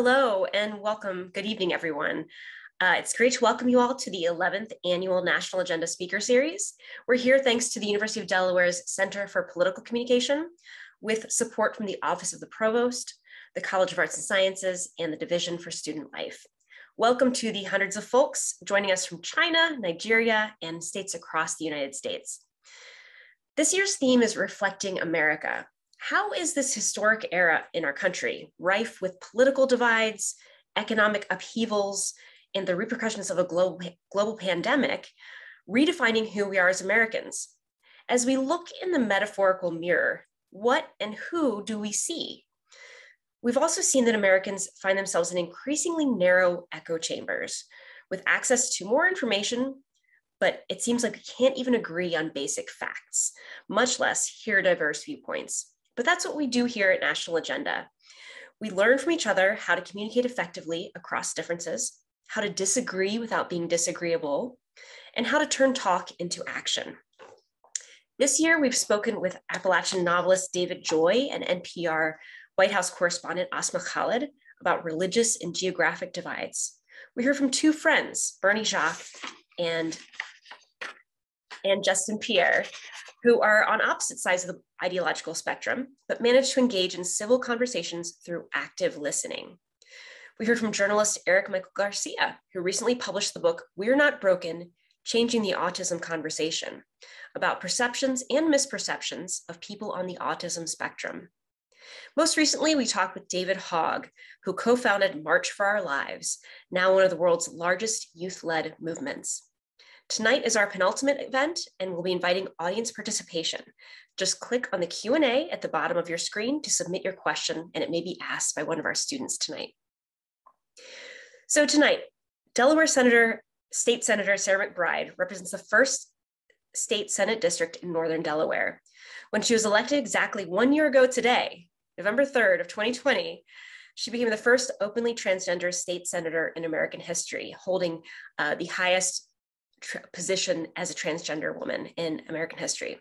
Hello and welcome. Good evening, everyone. Uh, it's great to welcome you all to the 11th Annual National Agenda Speaker Series. We're here thanks to the University of Delaware's Center for Political Communication with support from the Office of the Provost, the College of Arts and Sciences, and the Division for Student Life. Welcome to the hundreds of folks joining us from China, Nigeria, and states across the United States. This year's theme is Reflecting America, how is this historic era in our country, rife with political divides, economic upheavals, and the repercussions of a global, global pandemic, redefining who we are as Americans? As we look in the metaphorical mirror, what and who do we see? We've also seen that Americans find themselves in increasingly narrow echo chambers with access to more information, but it seems like we can't even agree on basic facts, much less hear diverse viewpoints. But that's what we do here at National Agenda. We learn from each other how to communicate effectively across differences, how to disagree without being disagreeable, and how to turn talk into action. This year, we've spoken with Appalachian novelist David Joy and NPR White House correspondent Asma Khalid about religious and geographic divides. We hear from two friends, Bernie Jacques and, and Justin Pierre, who are on opposite sides of the ideological spectrum, but manage to engage in civil conversations through active listening. We heard from journalist Eric Michael Garcia, who recently published the book We're Not Broken Changing the Autism Conversation about perceptions and misperceptions of people on the autism spectrum. Most recently, we talked with David Hogg, who co founded March for Our Lives, now one of the world's largest youth led movements. Tonight is our penultimate event and we'll be inviting audience participation. Just click on the Q&A at the bottom of your screen to submit your question and it may be asked by one of our students tonight. So tonight, Delaware Senator, State Senator Sarah McBride represents the first state Senate district in Northern Delaware. When she was elected exactly one year ago today, November 3rd of 2020, she became the first openly transgender state senator in American history, holding uh, the highest position as a transgender woman in American history.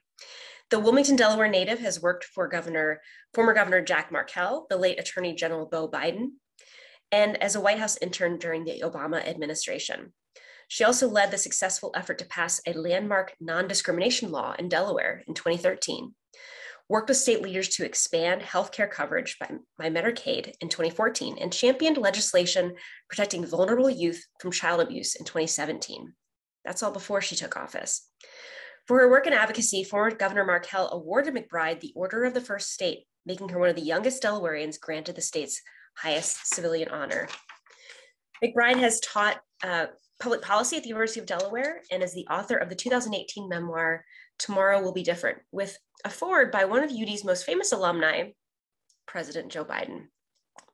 The Wilmington, Delaware native has worked for Governor, former Governor Jack Markell, the late Attorney General Beau Biden, and as a White House intern during the Obama administration. She also led the successful effort to pass a landmark non discrimination law in Delaware in 2013, worked with state leaders to expand healthcare coverage by, by Medicaid in 2014, and championed legislation protecting vulnerable youth from child abuse in 2017. That's all before she took office. For her work in advocacy, former Governor Markell awarded McBride the Order of the First State, making her one of the youngest Delawareans granted the state's highest civilian honor. McBride has taught uh, public policy at the University of Delaware and is the author of the 2018 memoir, Tomorrow Will Be Different, with a foreword by one of UD's most famous alumni, President Joe Biden.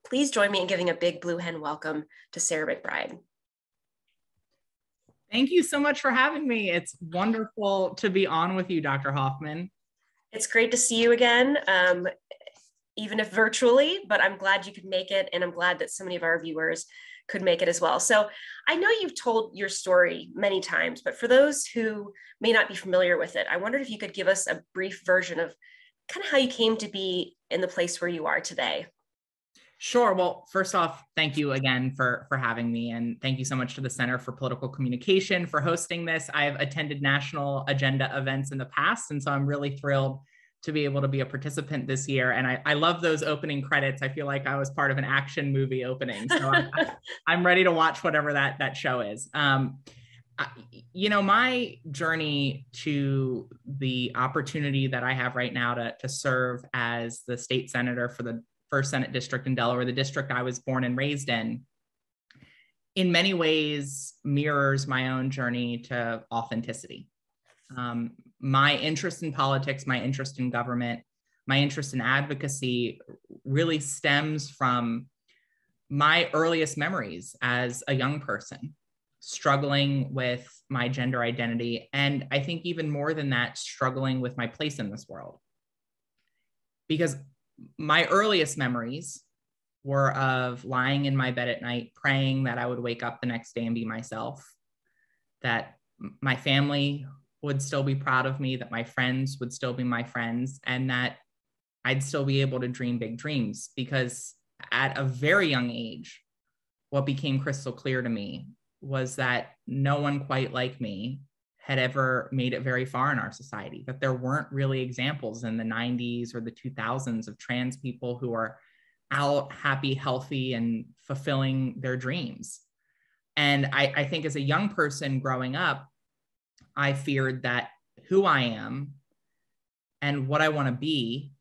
Please join me in giving a big blue hen welcome to Sarah McBride. Thank you so much for having me. It's wonderful to be on with you, Dr. Hoffman. It's great to see you again, um, even if virtually, but I'm glad you could make it. And I'm glad that so many of our viewers could make it as well. So I know you've told your story many times, but for those who may not be familiar with it, I wondered if you could give us a brief version of kind of how you came to be in the place where you are today. Sure. Well, first off, thank you again for for having me, and thank you so much to the Center for Political Communication for hosting this. I've attended national agenda events in the past, and so I'm really thrilled to be able to be a participant this year. And I, I love those opening credits. I feel like I was part of an action movie opening, so I'm, I'm ready to watch whatever that that show is. Um, you know, my journey to the opportunity that I have right now to, to serve as the state senator for the first Senate district in Delaware, the district I was born and raised in, in many ways mirrors my own journey to authenticity. Um, my interest in politics, my interest in government, my interest in advocacy really stems from my earliest memories as a young person, struggling with my gender identity. And I think even more than that, struggling with my place in this world. Because my earliest memories were of lying in my bed at night, praying that I would wake up the next day and be myself, that my family would still be proud of me, that my friends would still be my friends, and that I'd still be able to dream big dreams. Because at a very young age, what became crystal clear to me was that no one quite like me had ever made it very far in our society, that there weren't really examples in the 90s or the 2000s of trans people who are out happy, healthy, and fulfilling their dreams. And I, I think as a young person growing up, I feared that who I am and what I want to be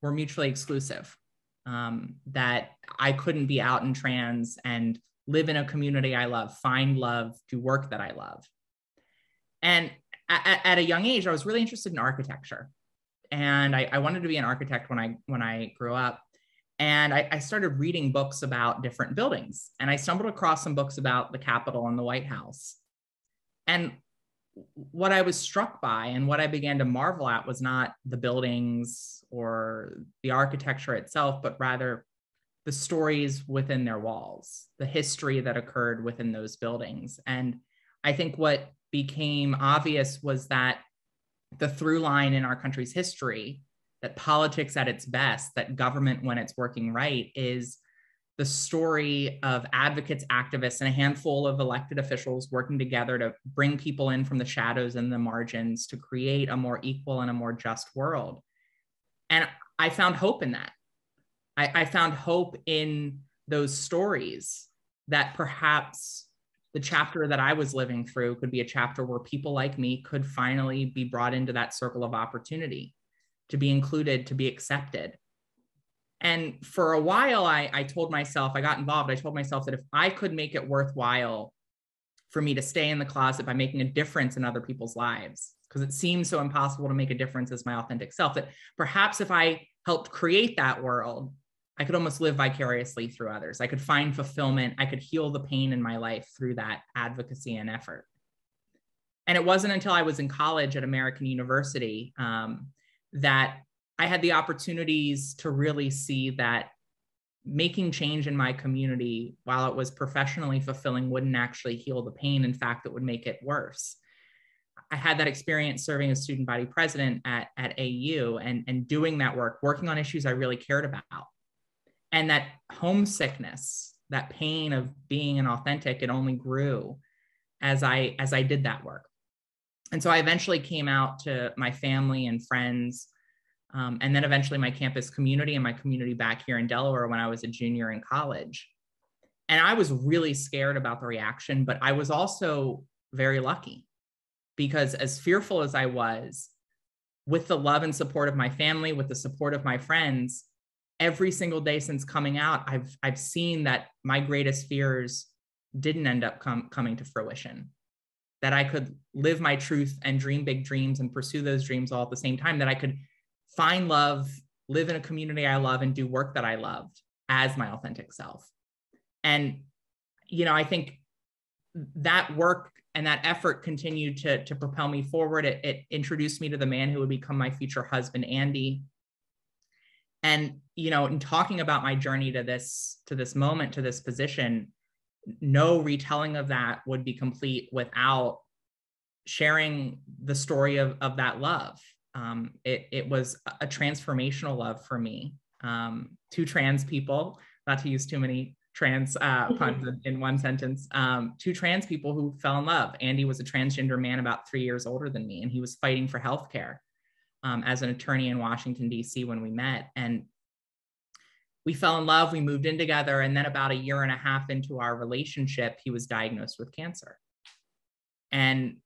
were mutually exclusive. Um, that I couldn't be out and trans and live in a community I love, find love, do work that I love. And at, at a young age, I was really interested in architecture. And I, I, wanted to be an architect when I when I grew up. And I, I started reading books about different buildings. And I stumbled across some books about the Capitol and the White House. And what I was struck by and what I began to marvel at was not the buildings or the architecture itself, but rather the stories within their walls, the history that occurred within those buildings. And I think what became obvious was that the through line in our country's history, that politics at its best, that government when it's working right, is the story of advocates, activists, and a handful of elected officials working together to bring people in from the shadows and the margins to create a more equal and a more just world. And I found hope in that. I, I found hope in those stories that perhaps the chapter that I was living through could be a chapter where people like me could finally be brought into that circle of opportunity, to be included, to be accepted. And for a while, I, I told myself, I got involved. I told myself that if I could make it worthwhile for me to stay in the closet by making a difference in other people's lives, because it seems so impossible to make a difference as my authentic self, that perhaps if I helped create that world, I could almost live vicariously through others. I could find fulfillment. I could heal the pain in my life through that advocacy and effort. And it wasn't until I was in college at American University um, that I had the opportunities to really see that making change in my community, while it was professionally fulfilling, wouldn't actually heal the pain. In fact, it would make it worse. I had that experience serving as student body president at, at AU and, and doing that work, working on issues I really cared about. And that homesickness, that pain of being an authentic, it only grew as I as I did that work. And so I eventually came out to my family and friends um, and then eventually my campus community and my community back here in Delaware when I was a junior in college. And I was really scared about the reaction, but I was also very lucky because, as fearful as I was, with the love and support of my family, with the support of my friends, every single day since coming out, I've I've seen that my greatest fears didn't end up com- coming to fruition. That I could live my truth and dream big dreams and pursue those dreams all at the same time. That I could find love, live in a community I love, and do work that I loved as my authentic self. And, you know, I think that work and that effort continued to, to propel me forward. It, it introduced me to the man who would become my future husband, Andy. And, you know, in talking about my journey to this, to this moment, to this position, no retelling of that would be complete without sharing the story of, of that love um, it, it was a transformational love for me. Um, two trans people, not to use too many trans uh, puns in, in, one sentence, um, two trans people who fell in love. Andy was a transgender man about three years older than me, and he was fighting for healthcare um, as an attorney in Washington, D.C. when we met. And we fell in love, we moved in together, and then about a year and a half into our relationship, he was diagnosed with cancer. And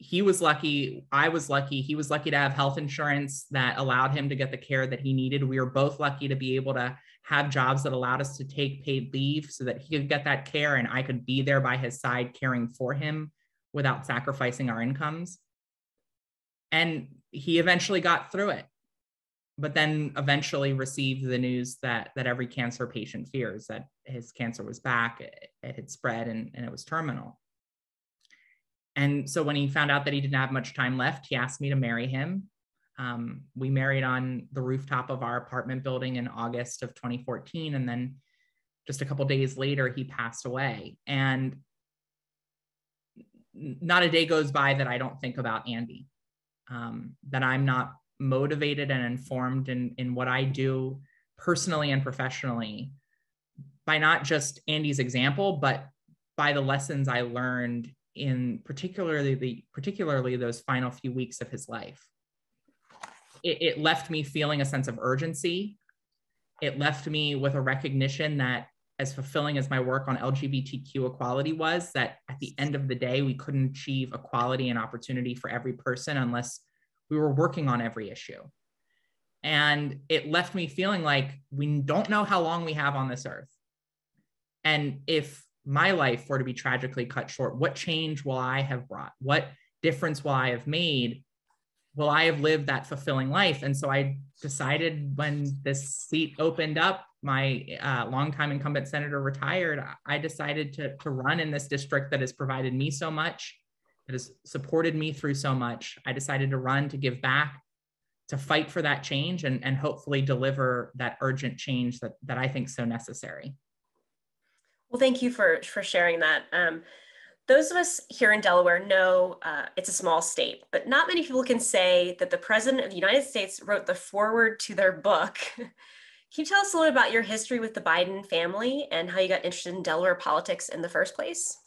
he was lucky. I was lucky. He was lucky to have health insurance that allowed him to get the care that he needed. We were both lucky to be able to have jobs that allowed us to take paid leave so that he could get that care and I could be there by his side caring for him without sacrificing our incomes. And he eventually got through it, but then eventually received the news that that every cancer patient fears that his cancer was back, it, it had spread and, and it was terminal. And so when he found out that he didn't have much time left, he asked me to marry him. Um, we married on the rooftop of our apartment building in August of 2014. And then just a couple days later, he passed away. And not a day goes by that I don't think about Andy, um, that I'm not motivated and informed in, in what I do personally and professionally by not just Andy's example, but by the lessons I learned in particularly the particularly those final few weeks of his life. It, it left me feeling a sense of urgency. It left me with a recognition that as fulfilling as my work on LGBTQ equality was, that at the end of the day, we couldn't achieve equality and opportunity for every person unless we were working on every issue. And it left me feeling like we don't know how long we have on this earth. And if my life were to be tragically cut short, what change will I have brought? What difference will I have made? Will I have lived that fulfilling life? And so I decided when this seat opened up, my uh, longtime incumbent senator retired, I decided to, to run in this district that has provided me so much, that has supported me through so much. I decided to run to give back, to fight for that change, and, and hopefully deliver that urgent change that, that I think so necessary. Well, thank you for, for sharing that. Um, those of us here in Delaware know uh, it's a small state, but not many people can say that the President of the United States wrote the foreword to their book. can you tell us a little about your history with the Biden family and how you got interested in Delaware politics in the first place?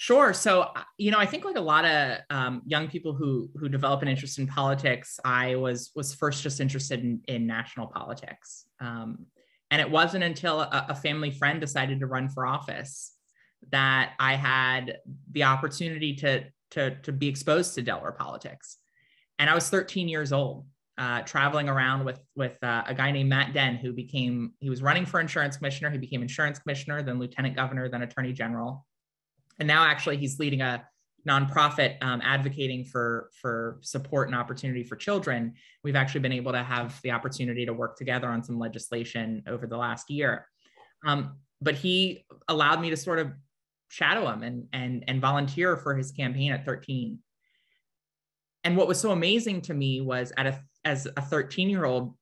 Sure. So, uh, you know, I think like a lot of um, young people who who develop an interest in politics, I was was first just interested in, in national politics. Um, and it wasn't until a, a family friend decided to run for office that I had the opportunity to, to, to be exposed to Delaware politics. And I was 13 years old, uh, traveling around with, with uh, a guy named Matt Denn, who became, he was running for insurance commissioner. He became insurance commissioner, then lieutenant governor, then attorney general. And now actually he's leading a nonprofit um, advocating for for support and opportunity for children. We've actually been able to have the opportunity to work together on some legislation over the last year. Um, but he allowed me to sort of shadow him and and and volunteer for his campaign at 13 and what was so amazing to me was at a as a 13 year old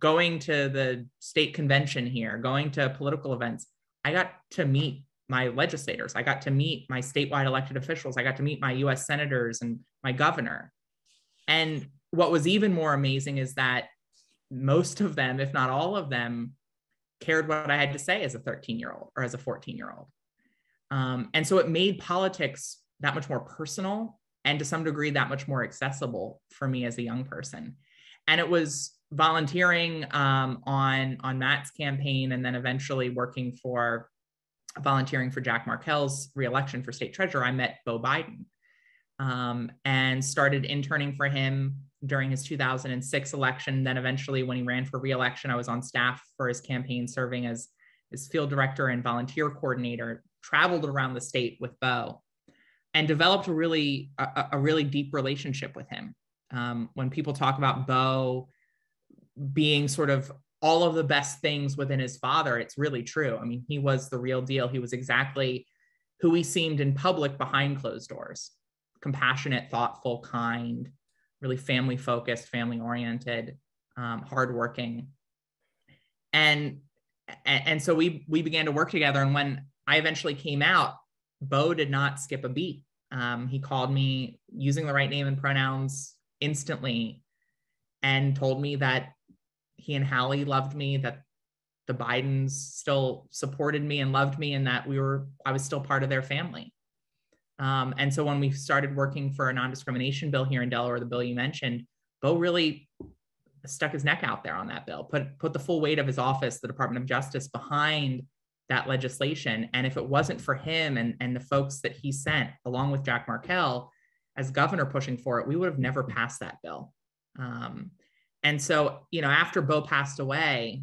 going to the state convention here going to political events i got to meet my legislators. I got to meet my statewide elected officials. I got to meet my US senators and my governor. And what was even more amazing is that most of them, if not all of them, cared what I had to say as a 13 year old or as a 14 year old. Um, and so it made politics that much more personal and to some degree that much more accessible for me as a young person. And it was volunteering um, on on Matt's campaign and then eventually working for volunteering for Jack Markell's reelection for state treasurer, I met Beau Biden um, and started interning for him during his 2006 election. Then eventually, when he ran for reelection, I was on staff for his campaign, serving as his field director and volunteer coordinator. Traveled around the state with Beau, and developed a really a, a really deep relationship with him. Um, when people talk about Beau being sort of all of the best things within his father. It's really true. I mean, he was the real deal. He was exactly who he seemed in public behind closed doors compassionate, thoughtful, kind, really family focused, family oriented, um, hardworking. And, and so we we began to work together. And when I eventually came out, Beau did not skip a beat. Um, he called me using the right name and pronouns instantly and told me that he and Hallie loved me, that the Bidens still supported me and loved me, and that we were I was still part of their family. Um, and so when we started working for a non-discrimination bill here in Delaware, the bill you mentioned, Beau really stuck his neck out there on that bill, put put the full weight of his office, the Department of Justice, behind that legislation. And if it wasn't for him and, and the folks that he sent, along with Jack Markell, as governor pushing for it, we would have never passed that bill. Um, and so, you know, after Beau passed away,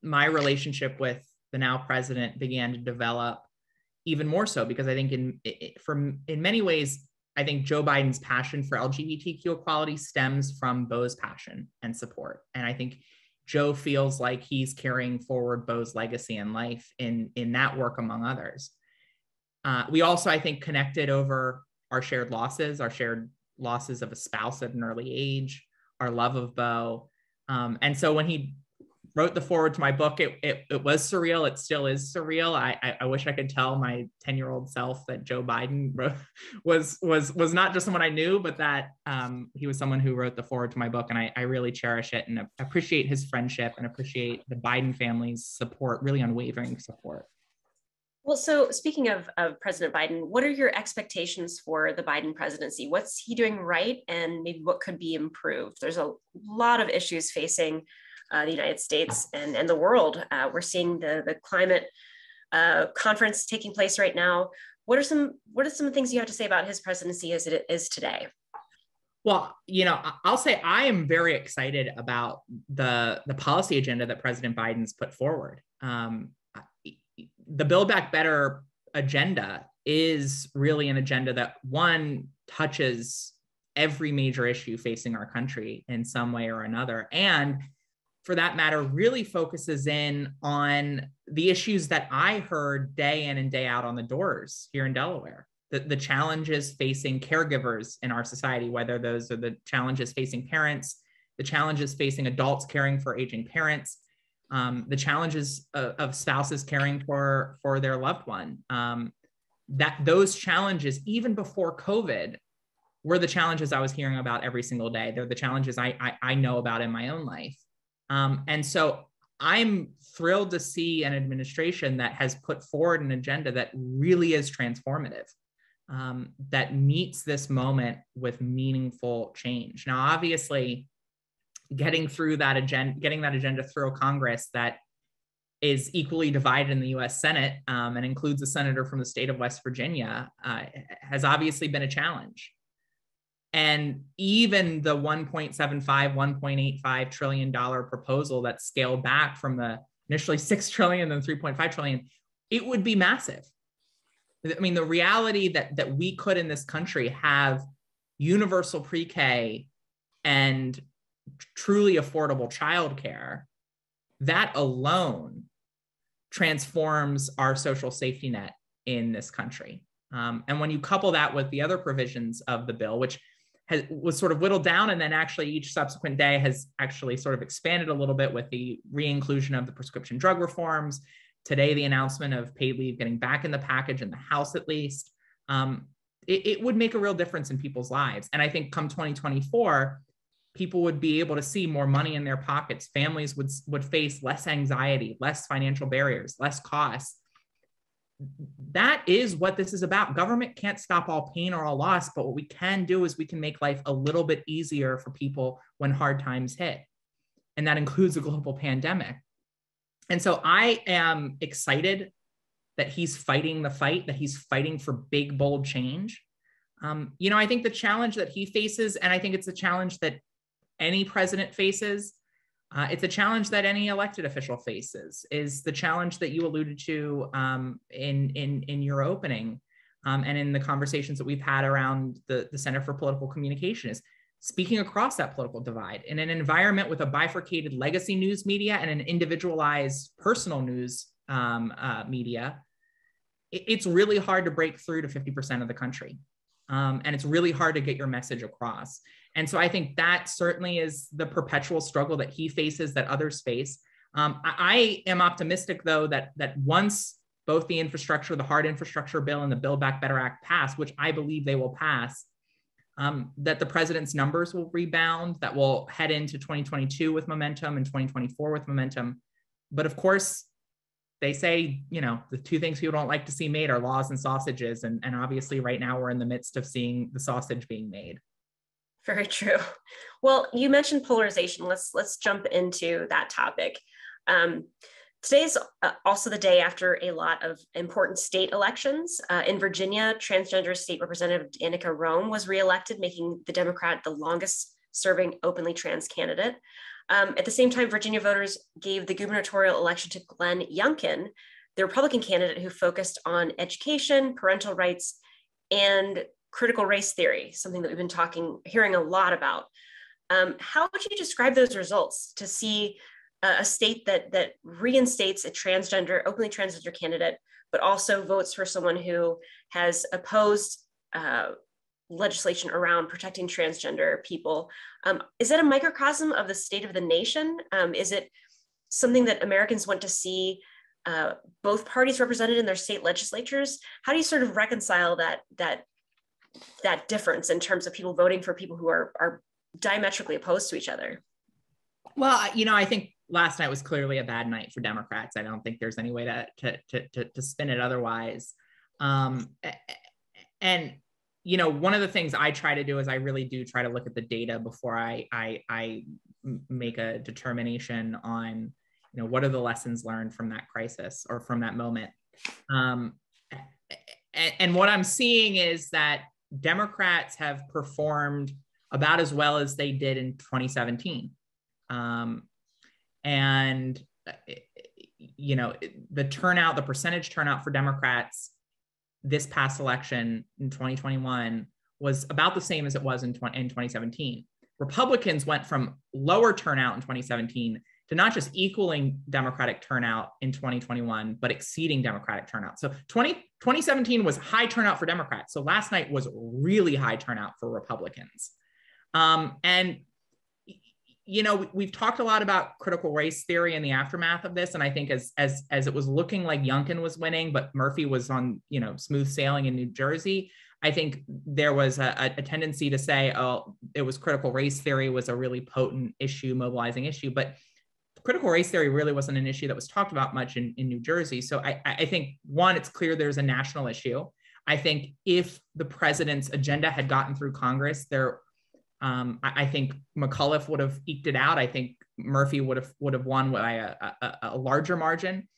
my relationship with the now president began to develop even more so because I think in from in many ways, I think Joe Biden's passion for LGBTQ equality stems from Beau's passion and support. And I think Joe feels like he's carrying forward Beau's legacy in life in in that work among others. Uh, we also, I think, connected over our shared losses, our shared losses of a spouse at an early age, our love of Beau. Um, and so when he wrote the foreword to my book. It, it, it was surreal. It still is surreal. I, I, I wish I could tell my 10 year old self that Joe Biden wrote, was, was, was not just someone I knew, but that um, he was someone who wrote the foreword to my book. And I, I really cherish it and appreciate his friendship and appreciate the Biden family's support, really unwavering support. Well, so speaking of, of President Biden, what are your expectations for the Biden presidency? What's he doing right, and maybe what could be improved? There's a lot of issues facing uh, the United States and, and the world. Uh, we're seeing the, the climate uh, conference taking place right now. What are some what are some things you have to say about his presidency as it is today? Well, you know, I'll say I am very excited about the the policy agenda that President Biden's put forward. Um, the Build Back Better agenda is really an agenda that one touches every major issue facing our country in some way or another, and for that matter, really focuses in on the issues that I heard day in and day out on the doors here in Delaware. The, the challenges facing caregivers in our society, whether those are the challenges facing parents, the challenges facing adults caring for aging parents, um, the challenges of, of, spouses caring for, for their loved one. Um, that those challenges, even before COVID, were the challenges I was hearing about every single day. They're the challenges I, I, I know about in my own life. Um, and so I'm thrilled to see an administration that has put forward an agenda that really is transformative, um, that meets this moment with meaningful change. Now, obviously, getting through that agenda, getting that agenda through Congress that is equally divided in the US Senate um, and includes a senator from the state of West Virginia uh, has obviously been a challenge. And even the 1.75, 1.85 trillion dollar proposal that scaled back from the initially 6 trillion then 3.5 trillion, it would be massive. I mean, the reality that that we could in this country have universal pre-K and truly affordable childcare, that alone transforms our social safety net in this country. Um, and when you couple that with the other provisions of the bill, which has, was sort of whittled down and then actually each subsequent day has actually sort of expanded a little bit with the re-inclusion of the prescription drug reforms. Today the announcement of paid leave getting back in the package in the house at least. Um, it, it, would make a real difference in people's lives. And i think come 2024 people would be able to see more money in their pockets families would would face less anxiety less financial barriers less costs that is what this is about. Government can't stop all pain or all loss, but what we can do is we can make life a little bit easier for people when hard times hit. And that includes a global pandemic. And so I am excited that he's fighting the fight, that he's fighting for big, bold change. Um, you know, I think the challenge that he faces, and I think it's a challenge that any president faces, uh, it's a challenge that any elected official faces. Is the challenge that you alluded to um, in in in your opening, um, and in the conversations that we've had around the the Center for Political Communication is speaking across that political divide in an environment with a bifurcated legacy news media and an individualized personal news um, uh, media. It, it's really hard to break through to 50% of the country. Um, and it's really hard to get your message across. And so I think that certainly is the perpetual struggle that he faces, that others face. Um, I, I am optimistic, though, that that once both the infrastructure, the hard infrastructure bill, and the Build Back Better Act pass, which I believe they will pass, um, that the president's numbers will rebound, that will head into 2022 with momentum and 2024 with momentum. But of course, they say, you know, the two things people don't like to see made are laws and sausages. And, and obviously, right now, we're in the midst of seeing the sausage being made. Very true. Well, you mentioned polarization. Let's let's jump into that topic. Um, Today's uh, also the day after a lot of important state elections. Uh, in Virginia, transgender state representative Danica Roem was reelected, making the Democrat the longest serving openly trans candidate. Um, at the same time, Virginia voters gave the gubernatorial election to Glenn Youngkin, the Republican candidate who focused on education, parental rights, and critical race theory, something that we've been talking, hearing a lot about. Um, how would you describe those results to see a, a state that that reinstates a transgender, openly transgender candidate, but also votes for someone who has opposed uh, legislation around protecting transgender people? Um, is that a microcosm of the state of the nation? Um, is it something that Americans want to see uh, both parties represented in their state legislatures. How do you sort of reconcile that that that difference in terms of people voting for people who are are diametrically opposed to each other? Well, you know, I think last night was clearly a bad night for Democrats. I don't think there's any way to to to to, to spin it otherwise. Um, and you know, one of the things I try to do is I really do try to look at the data before I I, I make a determination on you know what are the lessons learned from that crisis or from that moment. Um, and, and what I'm seeing is that Democrats have performed about as well as they did in 2017. Um, and, you know, the turnout, the percentage turnout for Democrats this past election in 2021 was about the same as it was in, 20, in 2017. Republicans went from lower turnout in 2017 to not just equaling Democratic turnout in 2021, but exceeding Democratic turnout. So 20, 2017 was high turnout for Democrats. So last night was really high turnout for Republicans. Um, and you know we've talked a lot about critical race theory in the aftermath of this and i think as as as it was looking like youngkin was winning but murphy was on you know smooth sailing in new jersey i think there was a, a tendency to say oh it was critical race theory was a really potent issue mobilizing issue but critical race theory really wasn't an issue that was talked about much in, in new jersey so I, I think one it's clear there's a national issue i think if the president's agenda had gotten through congress there um, I, I, think McAuliffe would have eked it out. I think Murphy would have would have won by a, a, a larger margin.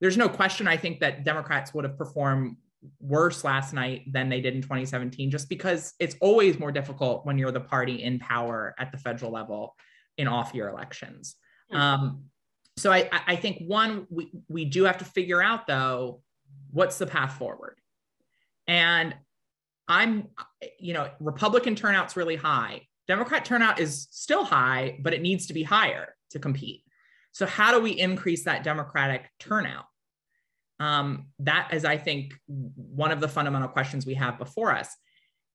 There's no question. I think that Democrats would have performed worse last night than they did in 2017, just because it's always more difficult when you're the party in power at the federal level in off-year elections. Um, so I, I think one we, we do have to figure out though what's the path forward, and I'm, you know, Republican turnout's really high. Democrat turnout is still high, but it needs to be higher to compete. So, how do we increase that Democratic turnout? Um, that is, I think, one of the fundamental questions we have before us.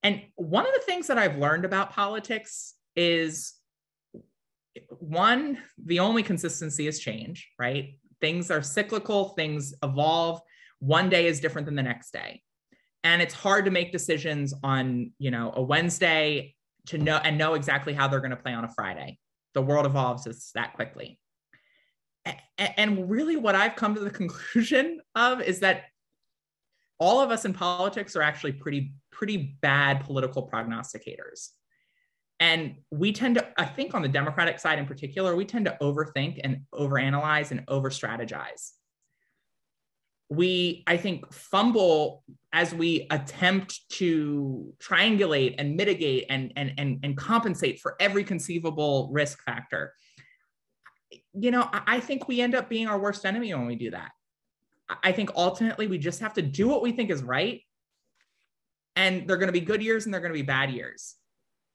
And one of the things that I've learned about politics is one, the only consistency is change, right? Things are cyclical, things evolve. One day is different than the next day and it's hard to make decisions on you know a wednesday to know and know exactly how they're going to play on a friday the world evolves that quickly and really what i've come to the conclusion of is that all of us in politics are actually pretty pretty bad political prognosticators and we tend to i think on the democratic side in particular we tend to overthink and overanalyze and over strategize we i think fumble as we attempt to triangulate and mitigate and, and, and, and compensate for every conceivable risk factor. You know i think we end up being our worst enemy when we do that. I think ultimately we just have to do what we think is right. And they're going to be good years and they're going to be bad years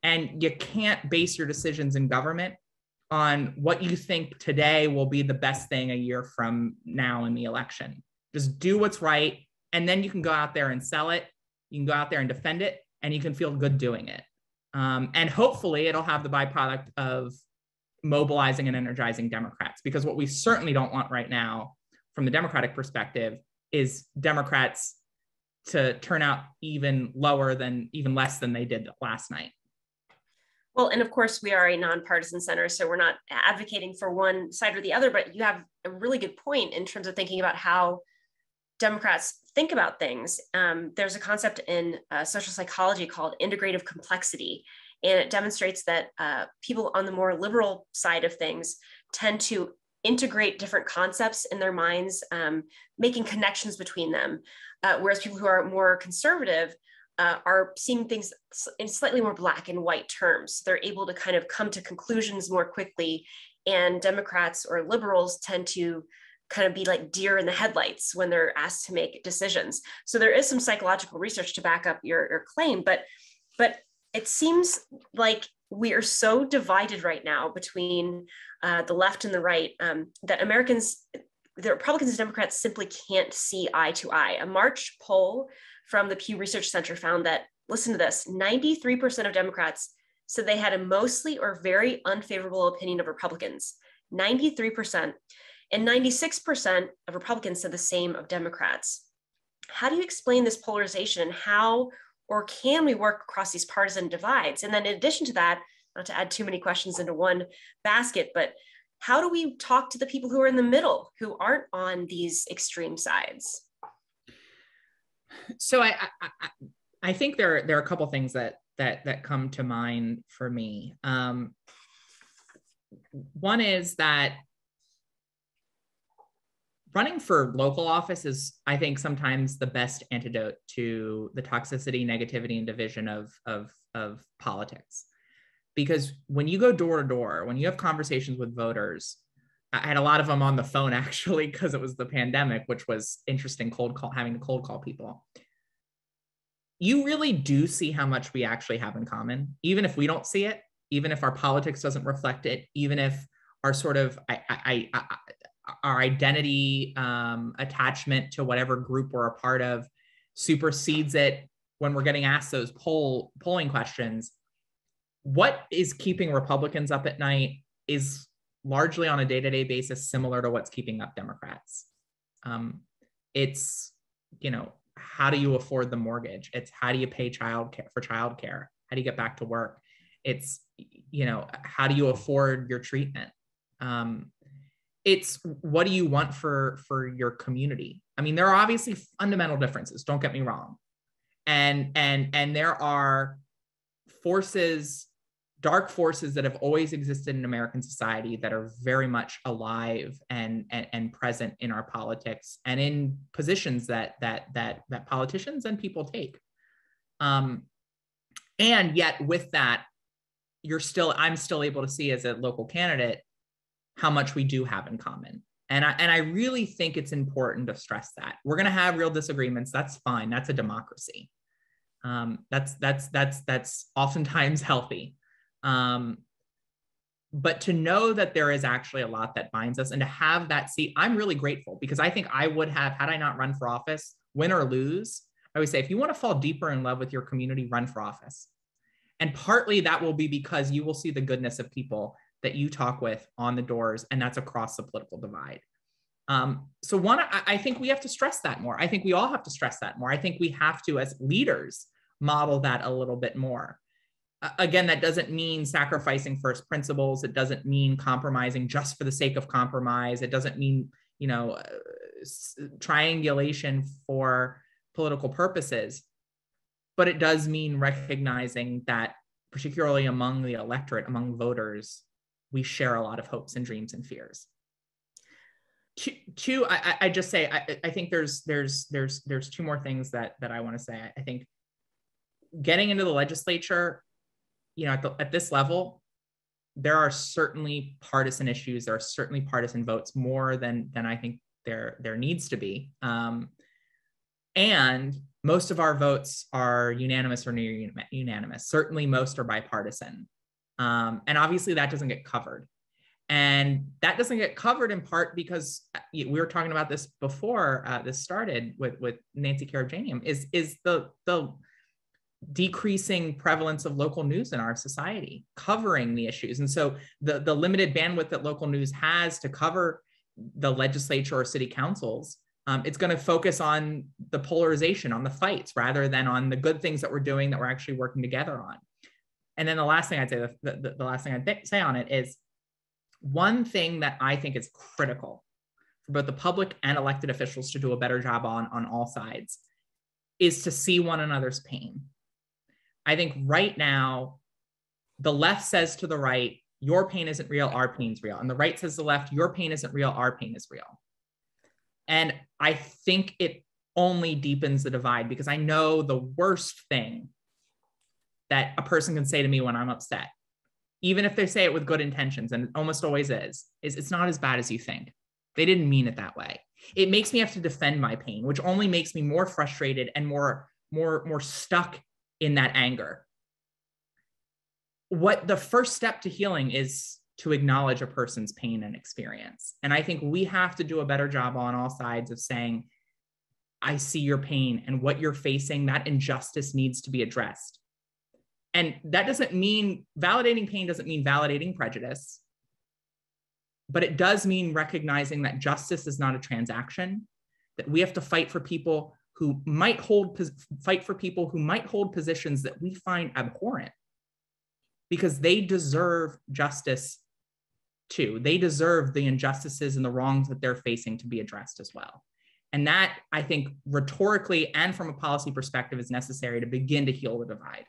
and you can't base your decisions in government on what you think today will be the best thing a year from now in the election just do what's right. And then you can go out there and sell it. You can go out there and defend it, and you can feel good doing it. Um, and hopefully, it'll have the byproduct of mobilizing and energizing Democrats. Because what we certainly don't want right now, from the Democratic perspective, is Democrats to turn out even lower than, even less than they did last night. Well, and of course, we are a nonpartisan center, so we're not advocating for one side or the other, but you have a really good point in terms of thinking about how Democrats think about things. Um, there's a concept in uh, social psychology called integrative complexity, and it demonstrates that uh, people on the more liberal side of things tend to integrate different concepts in their minds, um, making connections between them, uh, whereas people who are more conservative uh, are seeing things in slightly more black and white terms. They're able to kind of come to conclusions more quickly, and Democrats or liberals tend to kind of be like deer in the headlights when they're asked to make decisions. So there is some psychological research to back up your, your claim, but but it seems like we are so divided right now between uh, the left and the right um, that Americans, the Republicans and Democrats simply can't see eye to eye. A March poll from the Pew Research Center found that, listen to this 93% of Democrats said they had a mostly or very unfavorable opinion of Republicans. 93%, and 96% of Republicans said the same of Democrats. How do you explain this polarization and how or can we work across these partisan divides? And then in addition to that, not to add too many questions into one basket, but how do we talk to the people who are in the middle who aren't on these extreme sides? So I, I, I think there there are a couple things that that that come to mind for me. Um, one is that running for local office is, I think, sometimes the best antidote to the toxicity, negativity, and division of of of politics. Because when you go door to door, when you have conversations with voters, I had a lot of them on the phone actually because it was the pandemic, which was interesting. Cold call, having to cold call people you really do see how much we actually have in common, even if we don't see it, even if our politics doesn't reflect it, even if our sort of I, I, I, our identity um, attachment to whatever group we're a part of supersedes it when we're getting asked those poll polling questions. What is keeping Republicans up at night is largely on a day-to-day basis similar to what's keeping up Democrats. Um, it's you know how do you afford the mortgage? It's how do you pay child care for childcare? How do you get back to work? It's you know how do you afford your treatment? Um, it's what do you want for for your community? I mean there are obviously fundamental differences don't get me wrong. And and and there are forces dark forces that have always existed in American society that are very much alive and, and, and present in our politics and in positions that that that that politicians and people take. Um, and yet with that, you're still I'm still able to see as a local candidate how much we do have in common. And I, and I really think it's important to stress that we're going to have real disagreements. That's fine. That's a democracy. Um, that's that's that's that's oftentimes healthy. Um, but to know that there is actually a lot that binds us and to have that seat, I'm really grateful because I think I would have, had I not run for office, win or lose, I would say if you want to fall deeper in love with your community, run for office. And partly that will be because you will see the goodness of people that you talk with on the doors, and that's across the political divide. Um, so, one, I, I think we have to stress that more. I think we all have to stress that more. I think we have to, as leaders, model that a little bit more again, that doesn't mean sacrificing first principles. It doesn't mean compromising just for the sake of compromise. It doesn't mean, you know, uh, triangulation for political purposes. But it does mean recognizing that, particularly among the electorate, among voters, we share a lot of hopes and dreams and fears. Two, two I, I just say I, I think there's there's there's there's two more things that that I want to say. I think getting into the legislature you know, at, the, at this level, there are certainly partisan issues. There are certainly partisan votes more than than I think there there needs to be. Um, and most of our votes are unanimous or near unanimous. Certainly, most are bipartisan. Um, and obviously, that doesn't get covered. And that doesn't get covered in part because uh, we were talking about this before uh, this started with with Nancy Karibjanian. Is is the the decreasing prevalence of local news in our society, covering the issues. And so the, the limited bandwidth that local news has to cover the legislature or city councils, um, it's going to focus on the polarization, on the fights, rather than on the good things that we're doing that we're actually working together on. And then the last thing I'd say, the, the, the last thing I'd th- say on it is one thing that I think is critical for both the public and elected officials to do a better job on on all sides is to see one another's pain I think right now, the left says to the right, your pain isn't real, our pain's real. And the right says to the left, your pain isn't real, our pain is real. And I think it only deepens the divide because I know the worst thing that a person can say to me when I'm upset, even if they say it with good intentions, and it almost always is, is it's not as bad as you think. They didn't mean it that way. It makes me have to defend my pain, which only makes me more frustrated and more, more, more stuck in that anger. What the first step to healing is to acknowledge a person's pain and experience. And I think we have to do a better job on all sides of saying, I see your pain and what you're facing, that injustice needs to be addressed. And that doesn't mean validating pain doesn't mean validating prejudice. but it does mean recognizing that justice is not a transaction, that we have to fight for people who might hold fight for people who might hold positions that we find abhorrent because they deserve justice too. They deserve the injustices and the wrongs that they're facing to be addressed as well. And that, I think, rhetorically and from a policy perspective, is necessary to begin to heal the divide.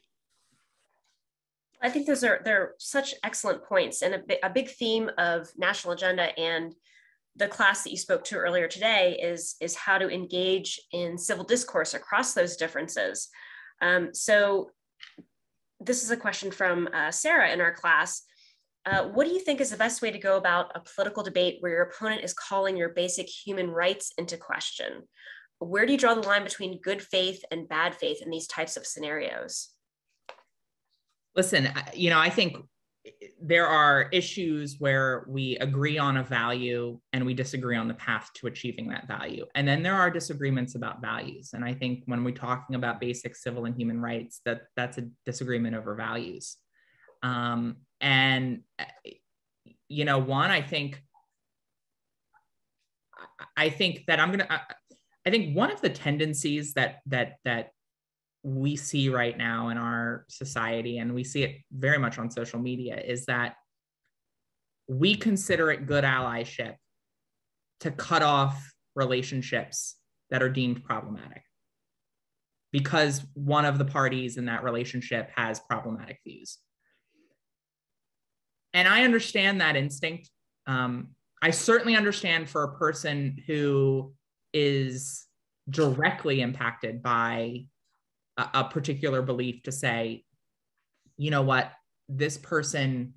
I think those are they're such excellent points and a, a big theme of national agenda and the class that you spoke to earlier today is is how to engage in civil discourse across those differences. Um, so this is a question from uh, Sarah in our class. Uh, what do you think is the best way to go about a political debate where your opponent is calling your basic human rights into question? Where do you draw the line between good faith and bad faith in these types of scenarios? Listen, you know, I think there are issues where we agree on a value and we disagree on the path to achieving that value. And then there are disagreements about values. And I think when we're talking about basic civil and human rights, that that's a disagreement over values. Um, and you know, one, I think, I think that I'm gonna. I think one of the tendencies that that that we see right now in our society, and we see it very much on social media, is that we consider it good allyship to cut off relationships that are deemed problematic because one of the parties in that relationship has problematic views. And I understand that instinct. Um, I certainly understand for a person who is directly impacted by a, a particular belief to say, you know what, this person,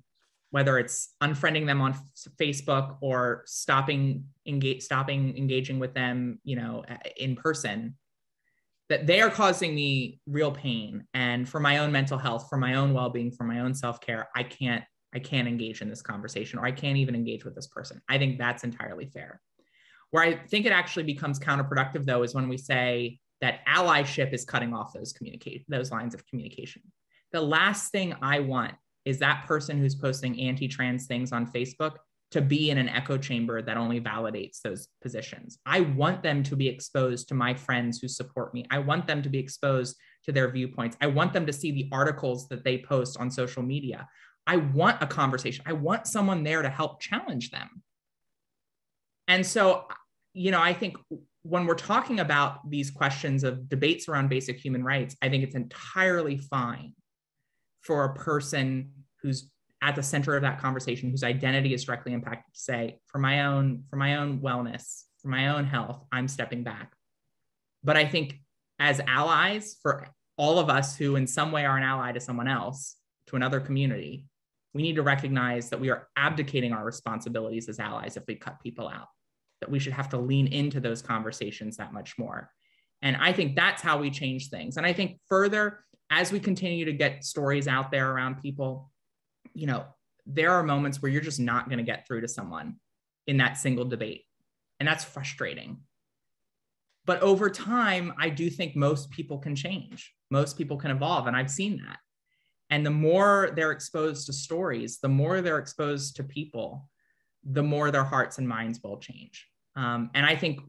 whether it's unfriending them on Facebook or stopping engage, stopping engaging with them, you know, in person, that they are causing me real pain. And for my own mental health, for my own well-being, for my own self-care, I can't, I can't engage in this conversation, or I can't even engage with this person. I think that's entirely fair. Where I think it actually becomes counterproductive, though, is when we say, that allyship is cutting off those communicate those lines of communication. The last thing I want is that person who's posting anti-trans things on Facebook to be in an echo chamber that only validates those positions. I want them to be exposed to my friends who support me. I want them to be exposed to their viewpoints. I want them to see the articles that they post on social media. I want a conversation. I want someone there to help challenge them. And so, you know, I think when we're talking about these questions of debates around basic human rights, I think it's entirely fine for a person who's at the center of that conversation, whose identity is directly impacted, to say, for my own, for my own wellness, for my own health, I'm stepping back. But I think as allies, for all of us who in some way are an ally to someone else, to another community, we need to recognize that we are abdicating our responsibilities as allies if we cut people out that we should have to lean into those conversations that much more. And I think that's how we change things. And I think further, as we continue to get stories out there around people, you know, there are moments where you're just not going to get through to someone in that single debate. And that's frustrating. But over time, I do think most people can change. Most people can evolve. And I've seen that. And the more they're exposed to stories, the more they're exposed to people, the more their hearts and minds will change. Um, and I think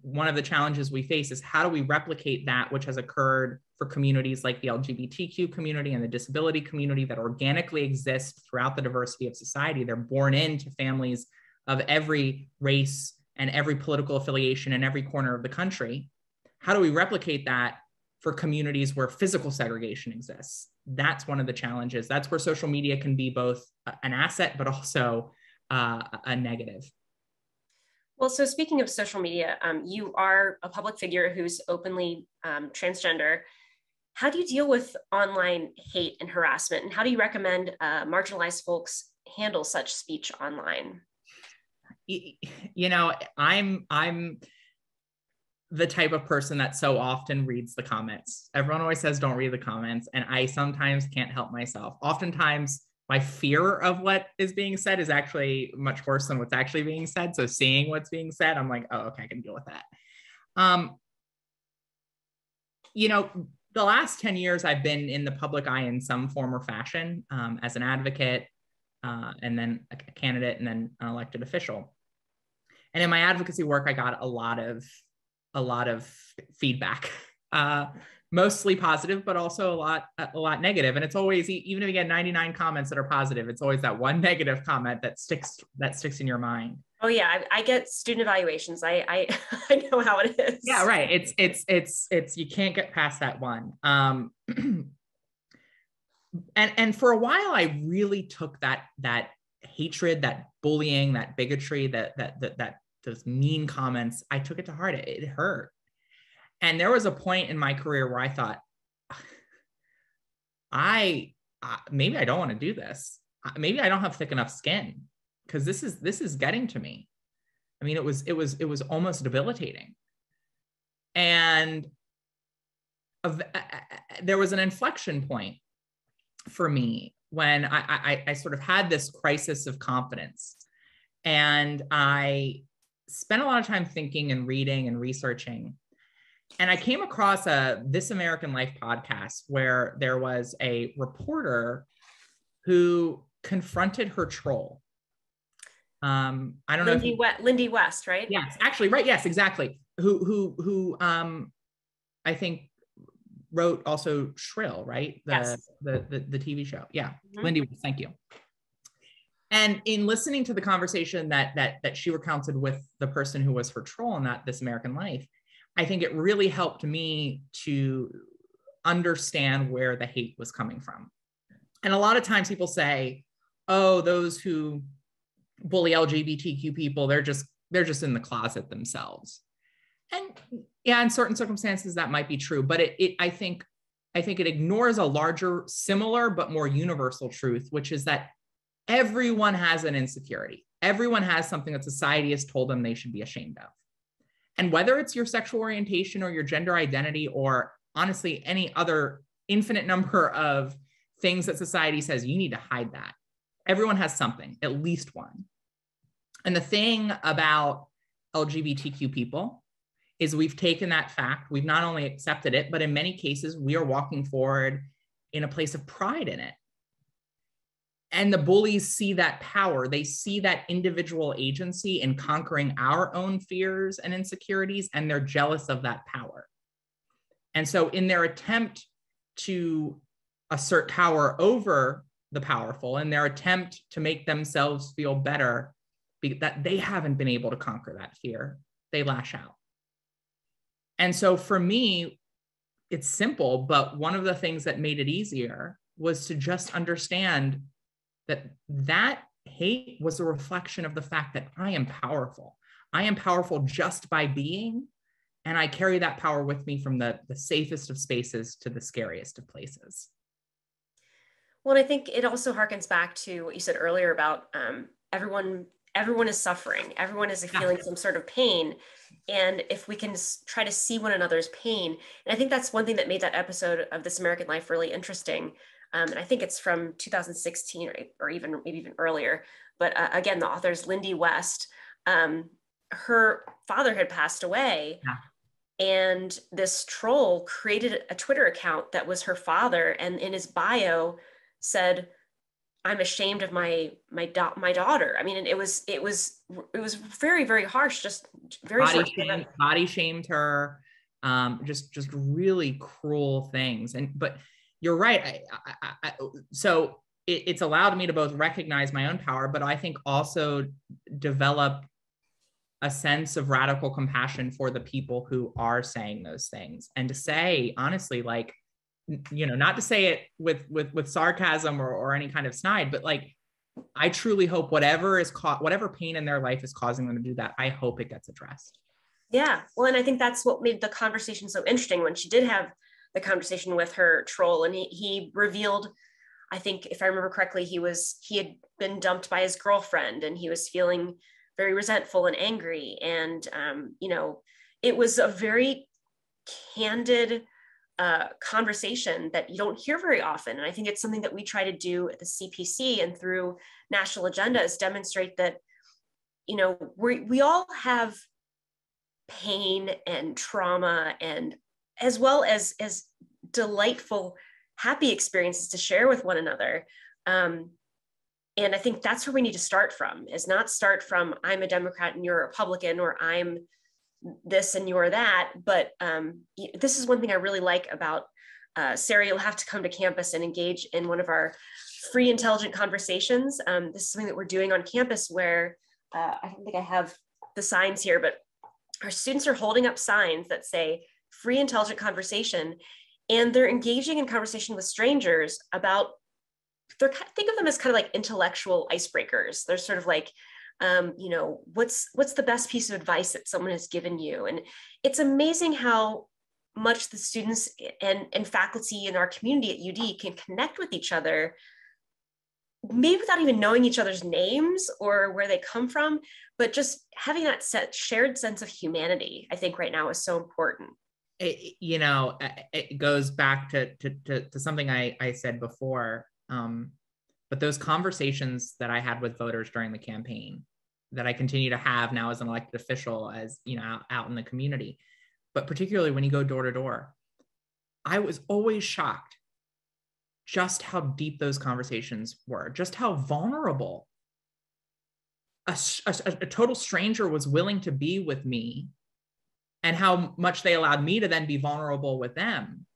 one of the challenges we face is how do we replicate that which has occurred for communities like the LGBTQ community and the disability community that organically exist throughout the diversity of society. They're born into families of every race and every political affiliation in every corner of the country. How do we replicate that for communities where physical segregation exists? That's one of the challenges. That's where social media can be both an asset, but also uh, a negative. Well, so speaking of social media, um, you are a public figure who's openly um, transgender. How do you deal with online hate and harassment, and how do you recommend uh, marginalized folks handle such speech online? You know, I'm I'm the type of person that so often reads the comments. Everyone always says don't read the comments, and I sometimes can't help myself. Oftentimes, my fear of what is being said is actually much worse than what's actually being said. So seeing what's being said, I'm like, oh, okay, I can deal with that. Um, you know, the last 10 years, I've been in the public eye in some form or fashion um, as an advocate, uh, and then a candidate, and then an elected official. And in my advocacy work, I got a lot of a lot of feedback, uh, mostly positive, but also a lot a lot negative. And it's always even if you get 99 comments that are positive, it's always that one negative comment that sticks that sticks in your mind. Oh yeah, I, I get student evaluations. I, I I know how it is. Yeah, right. It's it's it's it's you can't get past that one. Um, and and for a while, I really took that that hatred, that bullying, that bigotry, that that that that those mean comments. I took it to heart. It, it hurt. And there was a point in my career where I thought, I maybe I don't want to do this. Maybe I don't have thick enough skin because this is this is getting to me. I mean, it was it was it was almost debilitating. And uh, there was an inflection point for me when I, I, I sort of had this crisis of confidence, and I spent a lot of time thinking and reading and researching. And I came across a This American Life podcast where there was a reporter who confronted her troll. Um, I don't Lindy know. We- Lindy West, right? Yes, actually, right. Yes, exactly. Who, who, who, um, I think wrote also Shrill, right? The, yes. the, the, the TV show. Yeah. Mm-hmm. Lindy, thank you. And in listening to the conversation that, that, that she recounted with the person who was her troll in that This American Life, I think it really helped me to understand where the hate was coming from. And a lot of times people say, oh, those who bully LGBTQ people, they're just they're just in the closet themselves. And yeah, in certain circumstances that might be true, but it, it I think I think it ignores a larger, similar but more universal truth, which is that everyone has an insecurity. Everyone has something that society has told them they should be ashamed of. And whether it's your sexual orientation or your gender identity, or honestly, any other infinite number of things that society says you need to hide that, everyone has something, at least one. And the thing about LGBTQ people is we've taken that fact, we've not only accepted it, but in many cases, we are walking forward in a place of pride in it. And the bullies see that power. They see that individual agency in conquering our own fears and insecurities, and they're jealous of that power. And so, in their attempt to assert power over the powerful, in their attempt to make themselves feel better, that they haven't been able to conquer that fear, they lash out. And so, for me, it's simple, but one of the things that made it easier was to just understand that that hate was a reflection of the fact that I am powerful. I am powerful just by being, and I carry that power with me from the, the safest of spaces to the scariest of places. Well, I think it also harkens back to what you said earlier about um, everyone. Everyone is suffering. Everyone is feeling some sort of pain, and if we can try to see one another's pain, and I think that's one thing that made that episode of This American Life really interesting um, and I think it's from 2016 or, or even maybe even earlier. But uh, again, the author is Lindy West. Um, her father had passed away. Yeah. And this troll created a Twitter account that was her father, and in his bio said, "I'm ashamed of my my da- my daughter." I mean, it was it was it was very very harsh, just very body shamed, body shamed her, um, just just really cruel things. And but you're right. I, I, I, so it, it's allowed me to both recognize my own power, but I think also develop a sense of radical compassion for the people who are saying those things. And to say honestly like you know not to say it with with with sarcasm or, or any kind of snide but like i truly hope whatever is caught whatever pain in their life is causing them to do that i hope it gets addressed. Yeah. Well and i think that's what made the conversation so interesting when she did have the conversation with her troll and he, he revealed i think if i remember correctly he was he had been dumped by his girlfriend and he was feeling very resentful and angry and um, you know it was a very candid uh, conversation that you don't hear very often and i think it's something that we try to do at the cpc and through national agenda is demonstrate that you know we we all have pain and trauma and as well as as delightful happy experiences to share with one another um, and I think that's where we need to start from is not start from I'm a Democrat and you're a Republican or I'm this and you're that. But um, this is one thing I really like about uh, Sarah. You'll have to come to campus and engage in one of our free intelligent conversations. Um, this is something that we're doing on campus where uh, I don't think I have the signs here, but our students are holding up signs that say free intelligent conversation and they're engaging in conversation with strangers about they're think of them as kind of like intellectual icebreakers. They're sort of like, um, you know, what's what's the best piece of advice that someone has given you? And it's amazing how much the students and, and faculty in our community at UD can connect with each other, maybe without even knowing each other's names or where they come from, but just having that set, shared sense of humanity, I think right now is so important. It, you know, it goes back to, to, to, to something I, I said before um, but those conversations that I had with voters during the campaign that I continue to have now as an elected official, as you know, out, out in the community, but particularly when you go door to door, I was always shocked just how deep those conversations were, just how vulnerable a, a, a, total stranger was willing to be with me and how much they allowed me to then be vulnerable with them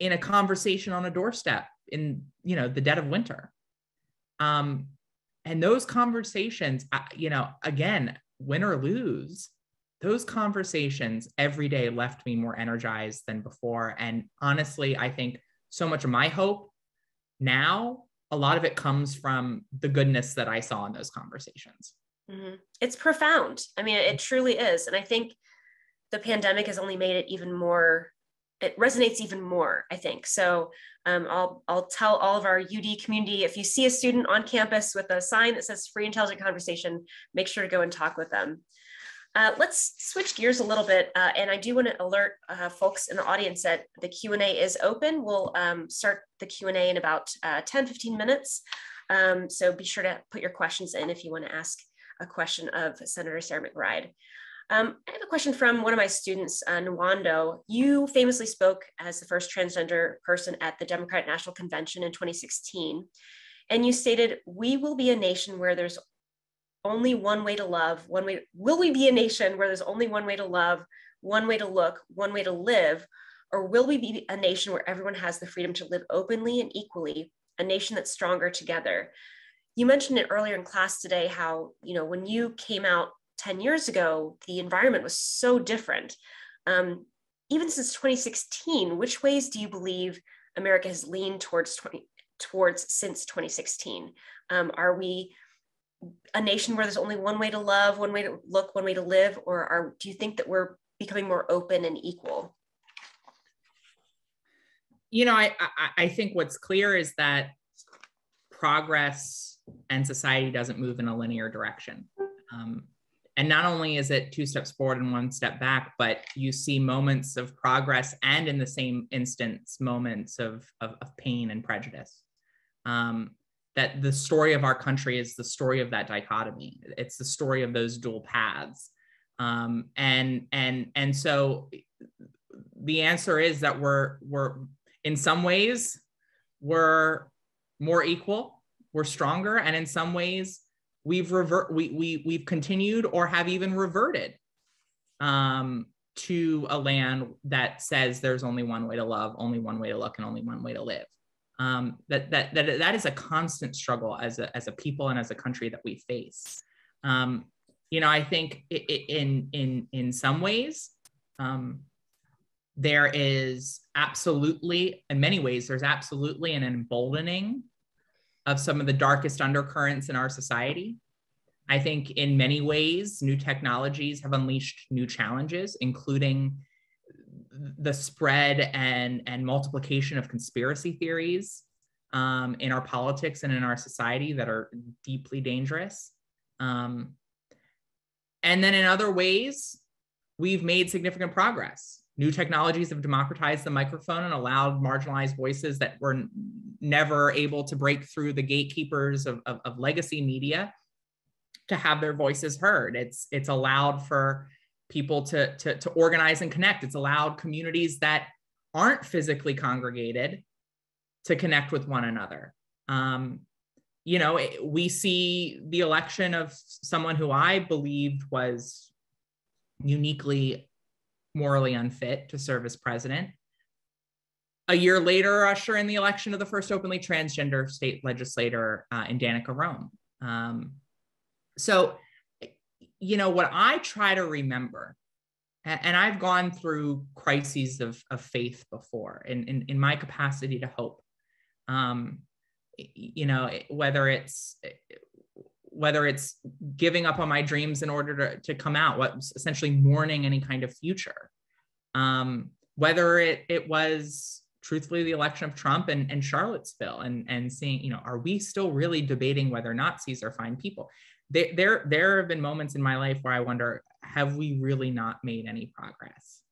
in a conversation on a doorstep in you know the dead of winter. Um and those conversations you know again win or lose those conversations every day left me more energized than before. And honestly i think so much of my hope now a lot of it comes from the goodness that i saw in those conversations. Mm-hmm. it's profound. I mean it truly is. And i think the pandemic has only made it even more it resonates even more, I think. So um, I'll, I'll tell all of our UD community, if you see a student on campus with a sign that says free intelligent conversation, make sure to go and talk with them. Uh, let's switch gears a little bit. Uh, and I do want to alert uh, folks in the audience that the Q&A is open. We'll um, start the Q&A in about uh, 10, 15 minutes. Um, so be sure to put your questions in if you want to ask a question of Senator Sarah McBride. Um, I have a question from one of my students, uh, Nwando. You famously spoke as the first transgender person at the Democratic National Convention in 2016. And you stated, we will be a nation where there's only one way to love, one way, will we be a nation where there's only one way to love, one way to look, one way to live, or will we be a nation where everyone has the freedom to live openly and equally, a nation that's stronger together? You mentioned it earlier in class today how, you know, when you came out 10 years ago, the environment was so different. Um, even since 2016, which ways do you believe America has leaned towards 20, towards since 2016? Um, are we a nation where there's only one way to love, one way to look, one way to live, or are, do you think that we're becoming more open and equal? You know, I, I, I think what's clear is that progress and society doesn't move in a linear direction. Um, and not only is it two steps forward and one step back, but you see moments of progress and in the same instance, moments of, of, of pain and prejudice. Um, that the story of our country is the story of that dichotomy. It's the story of those dual paths. Um, and and and so the answer is that we're we're in some ways we're more equal, we're stronger, and in some ways we've revert we, we we've continued or have even reverted um, to a land that says there's only one way to love, only one way to look, and only one way to live. Um, that that that that is a constant struggle as a as a people and as a country that we face. Um, you know, I think in in in some ways, um, there is absolutely, in many ways, there's absolutely an emboldening of some of the darkest undercurrents in our society. I think in many ways, new technologies have unleashed new challenges, including the spread and, and multiplication of conspiracy theories um, in our politics and in our society that are deeply dangerous. Um, and then in other ways, we've made significant progress. New technologies have democratized the microphone and allowed marginalized voices that were never able to break through the gatekeepers of, of, of legacy media to have their voices heard. It's it's allowed for people to, to, to organize and connect. It's allowed communities that aren't physically congregated to connect with one another. Um, you know, we see the election of someone who I believed was uniquely morally unfit to serve as president. A year later, usher in the election of the first openly transgender state legislator uh, in Danica Roem. Um, so, you know, what I try to remember, and I've gone through crises of, of faith before in, in, in my capacity to hope. Um, you know whether it's whether it's giving up on my dreams in order to, to come out what's essentially mourning any kind of future. Um, whether it it was truthfully the election of trump and, and charlottesville and and seeing you know are we still really debating whether nazis are fine people? There there there have been moments in my life where i wonder have we really not made any progress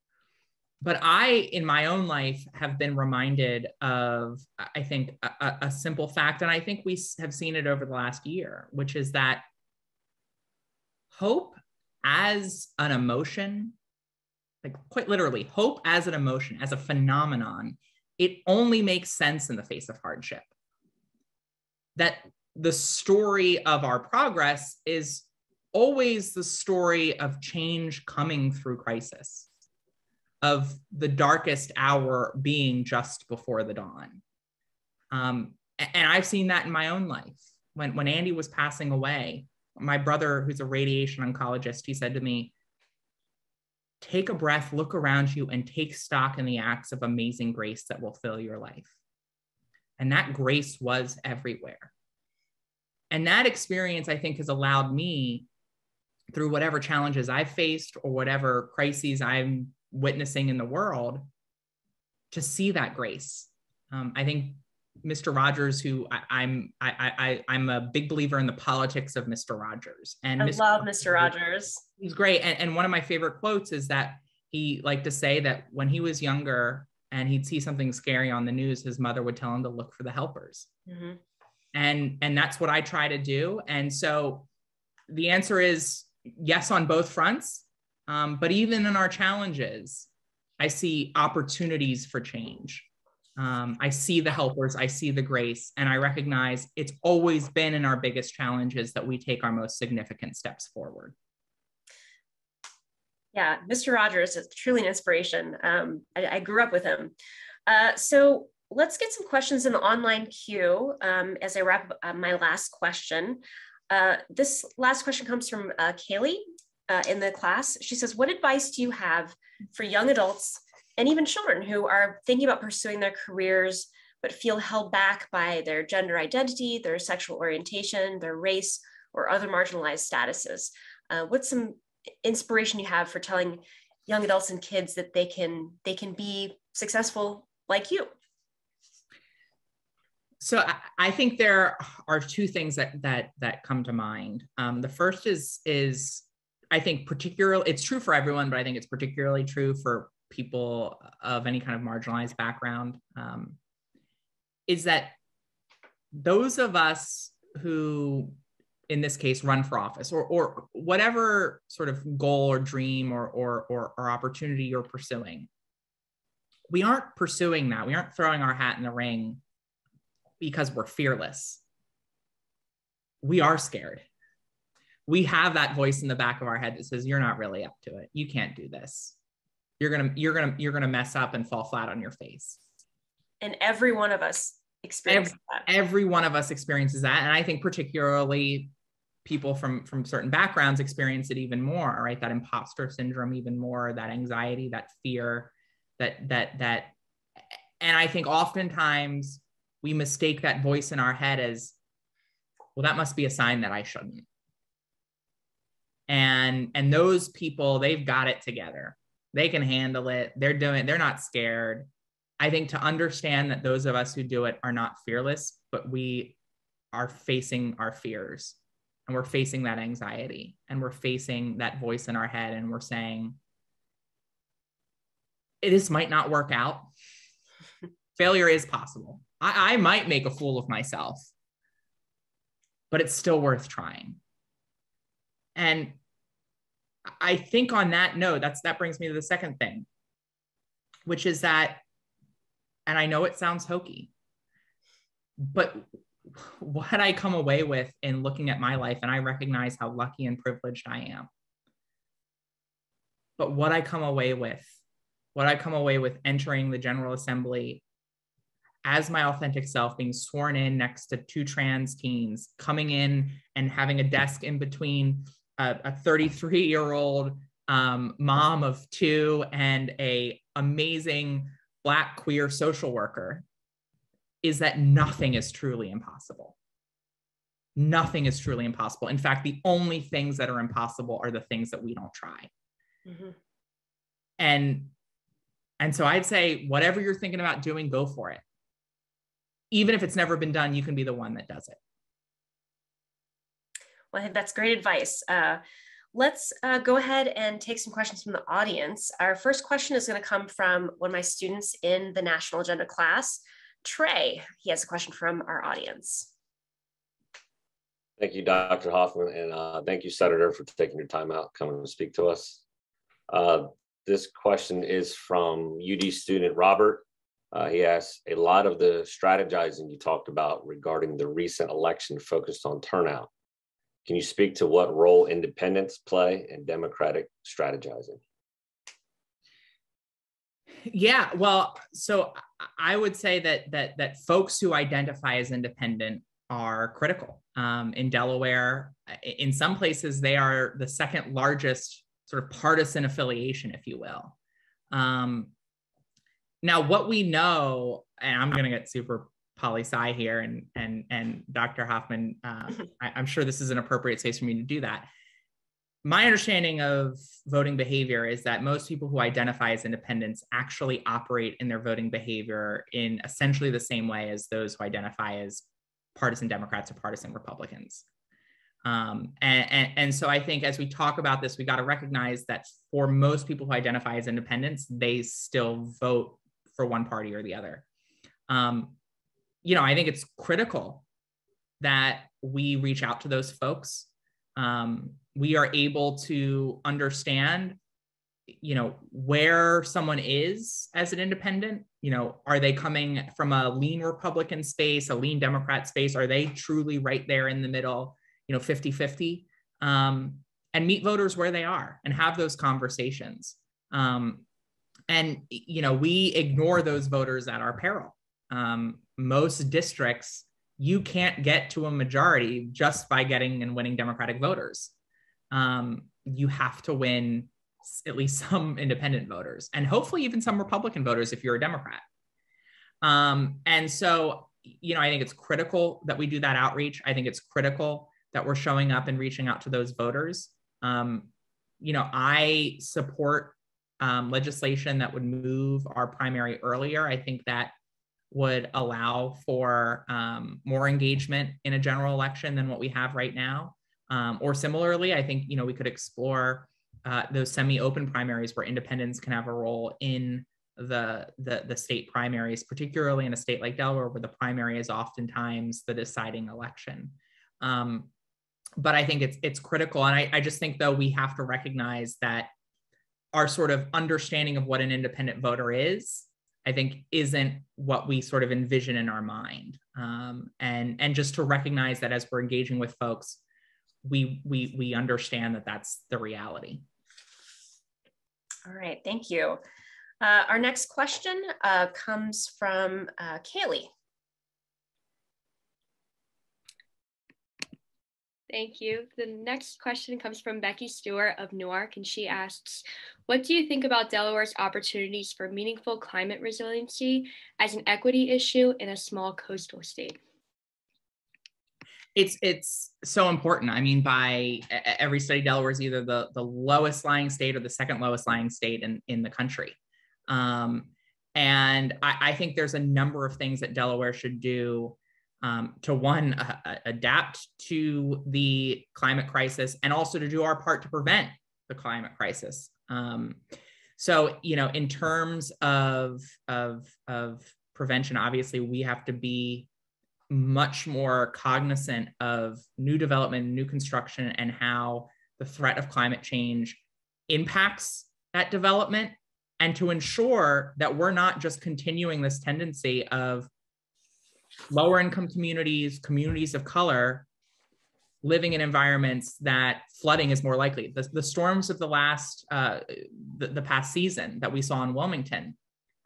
but I, in my own life, have been reminded of, I think, a, a, simple fact, and I think we have seen it over the last year, which is that hope as an emotion, like quite literally, hope as an emotion, as a phenomenon, it only makes sense in the face of hardship. That the story of our progress is always the story of change coming through crisis of the darkest hour being just before the dawn. Um, and I've seen that in my own life. When, when Andy was passing away, my brother, who's a radiation oncologist, he said to me, Take a breath, look around you, and take stock in the acts of amazing grace that will fill your life. And that grace was everywhere. And that experience, I think, has allowed me through whatever challenges I've faced or whatever crises I'm witnessing in the world to see that grace. Um, I think Mr. Rogers, who I, am I, I, I'm a big believer in the politics of Mr. Rogers. And I Mr. love Mr. Rogers. He's great. And, and one of my favorite quotes is that he liked to say that when he was younger and he'd see something scary on the news, his mother would tell him to look for the helpers. Mm-hmm. And, and that's what I try to do. And so the answer is yes on both fronts. Um, but even in our challenges, I see opportunities for change. Um, I see the helpers, I see the grace, and I recognize it's always been in our biggest challenges that we take our most significant steps forward. Yeah, Mr. Rogers is truly an inspiration. Um, I, I, grew up with him. Uh, so let's get some questions in the online queue um, as I wrap up uh, my last question. Uh, this last question comes from uh, Kaylee uh, in the class. She says, What advice do you have for young adults and even children who are thinking about pursuing their careers but feel held back by their gender identity, their sexual orientation, their race, or other marginalized statuses? Uh, what's some inspiration you have for telling young adults and kids that they can they can be successful like you? So I, think there are two things that that that come to mind. Um, the first is is I think particularly it's true for everyone, but I think it's particularly true for people of any kind of marginalized background. Um, is that those of us who, in this case, run for office or or whatever sort of goal or dream or or or, or opportunity you're pursuing, we aren't pursuing that. We aren't throwing our hat in the ring because we're fearless. We are scared we have that voice in the back of our head that says you're not really up to it. You can't do this. You're gonna you're gonna you're gonna mess up and fall flat on your face. And every one of us experiences every, that. every one of us experiences that. And i think particularly people from from certain backgrounds experience it even more right? That imposter syndrome even more that anxiety that fear that that that and i think oftentimes we mistake that voice in our head as well that must be a sign that i shouldn't and and those people they've got it together. They can handle it. They're doing they're not scared. I think to understand that those of us who do it are not fearless but we are facing our fears. And we're facing that anxiety and we're facing that voice in our head and we're saying this might not work out. Failure is possible. I, I might make a fool of myself but it's still worth trying and I think on that note, that's that brings me to the second thing, which is that, and I know it sounds hokey, but what I come away with in looking at my life, and I recognize how lucky and privileged I am. But what I come away with, what I come away with entering the General Assembly as my authentic self, being sworn in next to two trans teens, coming in and having a desk in between a 33 year old um, mom of two and a amazing black queer social worker is that nothing is truly impossible. Nothing is truly impossible. In fact the only things that are impossible are the things that we don't try. Mm-hmm. and and so i'd say whatever you're thinking about doing go for it. Even if it's never been done you can be the one that does it well i think that's great advice uh, let's uh, go ahead and take some questions from the audience. Our first question is going to come from one of my students in the National Agenda class, Trey. He has a question from our audience. Thank you, Dr. Hoffman, and uh, thank you, Senator, for taking your time out coming to speak to us. Uh, this question is from UD student Robert. Uh, he asks, a lot of the strategizing you talked about regarding the recent election focused on turnout. Can you speak to what role independents play in democratic strategizing? Yeah, well, so I would say that that that folks who identify as independent are critical. Um, in Delaware, in some places, they are the second largest sort of partisan affiliation, if you will. Um, now, what we know, and I'm going to get super poli sci here and and and Dr. Hoffman, uh, I, I'm sure this is an appropriate space for me to do that. My understanding of voting behavior is that most people who identify as independents actually operate in their voting behavior in essentially the same way as those who identify as partisan Democrats or partisan Republicans. Um, and, and, and, so I think as we talk about this, we got to recognize that for most people who identify as independents, they still vote for one party or the other. Um, you know, I think it's critical that we reach out to those folks. Um, we are able to understand, you know, where someone is as an independent. You know, are they coming from a lean Republican space, a lean Democrat space? Are they truly right there in the middle, you know, 50 50? Um, and meet voters where they are and have those conversations. Um, and, you know, we ignore those voters at our peril. Um, most districts, you can't get to a majority just by getting and winning Democratic voters. Um, you have to win at least some independent voters and hopefully even some Republican voters if you're a Democrat. Um, and so, you know, I think it's critical that we do that outreach. I think it's critical that we're showing up and reaching out to those voters. Um, you know, I support um, legislation that would move our primary earlier. I think that would allow for um, more engagement in a general election than what we have right now. Um, or similarly, I think you know we could explore uh, those semi-open primaries where independents can have a role in the, the the state primaries, particularly in a state like Delaware, where the primary is oftentimes the deciding election. Um, but I think it's it's critical, and I, I just think though we have to recognize that our sort of understanding of what an independent voter is I think isn't what we sort of envision in our mind. Um, and and just to recognize that as we're engaging with folks, we we we understand that that's the reality. All right, thank you. Uh, our next question uh, comes from uh, Kaylee. Thank you. The next question comes from Becky Stewart of Newark, and she asks, what do you think about Delaware's opportunities for meaningful climate resiliency as an equity issue in a small coastal state? It's it's so important. I mean, by every study, Delaware is either the, the lowest lying state or the second lowest lying state in, in the country. Um, and I, I think there's a number of things that Delaware should do um, to one, uh, adapt to the climate crisis and also to do our part to prevent the climate crisis. Um, so, you know, in terms of, of, of prevention, obviously we have to be much more cognizant of new development, new construction, and how the threat of climate change impacts that development, and to ensure that we're not just continuing this tendency of lower income communities, communities of color living in environments that flooding is more likely. The, the storms of the last, uh, the, the, past season that we saw in Wilmington,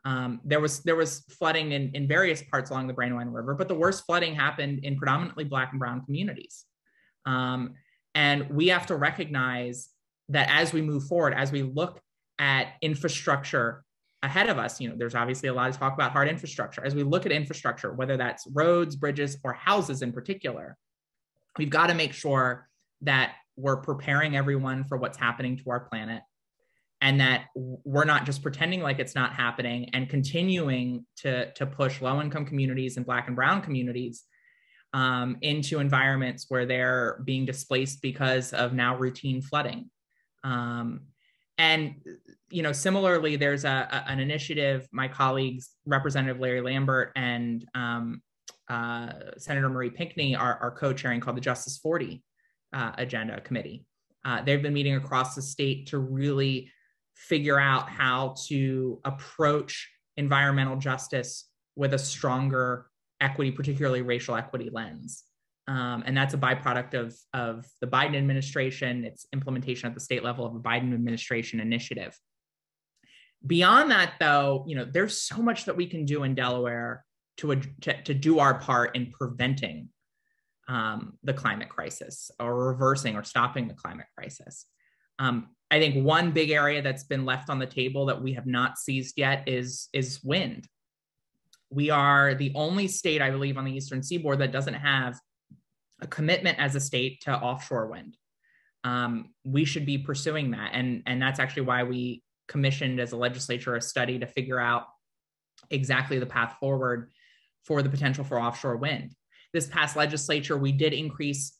um, there was there was flooding in, in various parts along the Brandywine River, but the worst flooding happened in predominantly Black and Brown communities. Um, and we have to recognize that as we move forward, as we look at infrastructure ahead of us, you know, there's obviously a lot of talk about hard infrastructure. As we look at infrastructure, whether that's roads, bridges, or houses in particular, we've got to make sure that we're preparing everyone for what's happening to our planet and that we're not just pretending like it's not happening and continuing to, to push low income communities and black and brown communities um, into environments where they're being displaced because of now routine flooding um, and you know similarly there's a, a, an initiative my colleagues representative larry lambert and um, uh, senator marie pinkney are, are, co-chairing called the justice 40 uh, agenda committee uh, they've been meeting across the state to really figure out how to approach environmental justice with a stronger equity, particularly racial equity lens. Um, and that's a byproduct of, of the Biden administration, its implementation at the state level of a Biden administration initiative. Beyond that, though, you know, there's so much that we can do in Delaware to, to, to do our part in preventing um, the climate crisis or reversing or stopping the climate crisis. Um, I think one big area that's been left on the table that we have not seized yet is, is wind. We are the only state, I believe, on the Eastern seaboard that doesn't have a commitment as a state to offshore wind. Um, we should be pursuing that. And, and that's actually why we commissioned as a legislature a study to figure out exactly the path forward for the potential for offshore wind. This past legislature, we did increase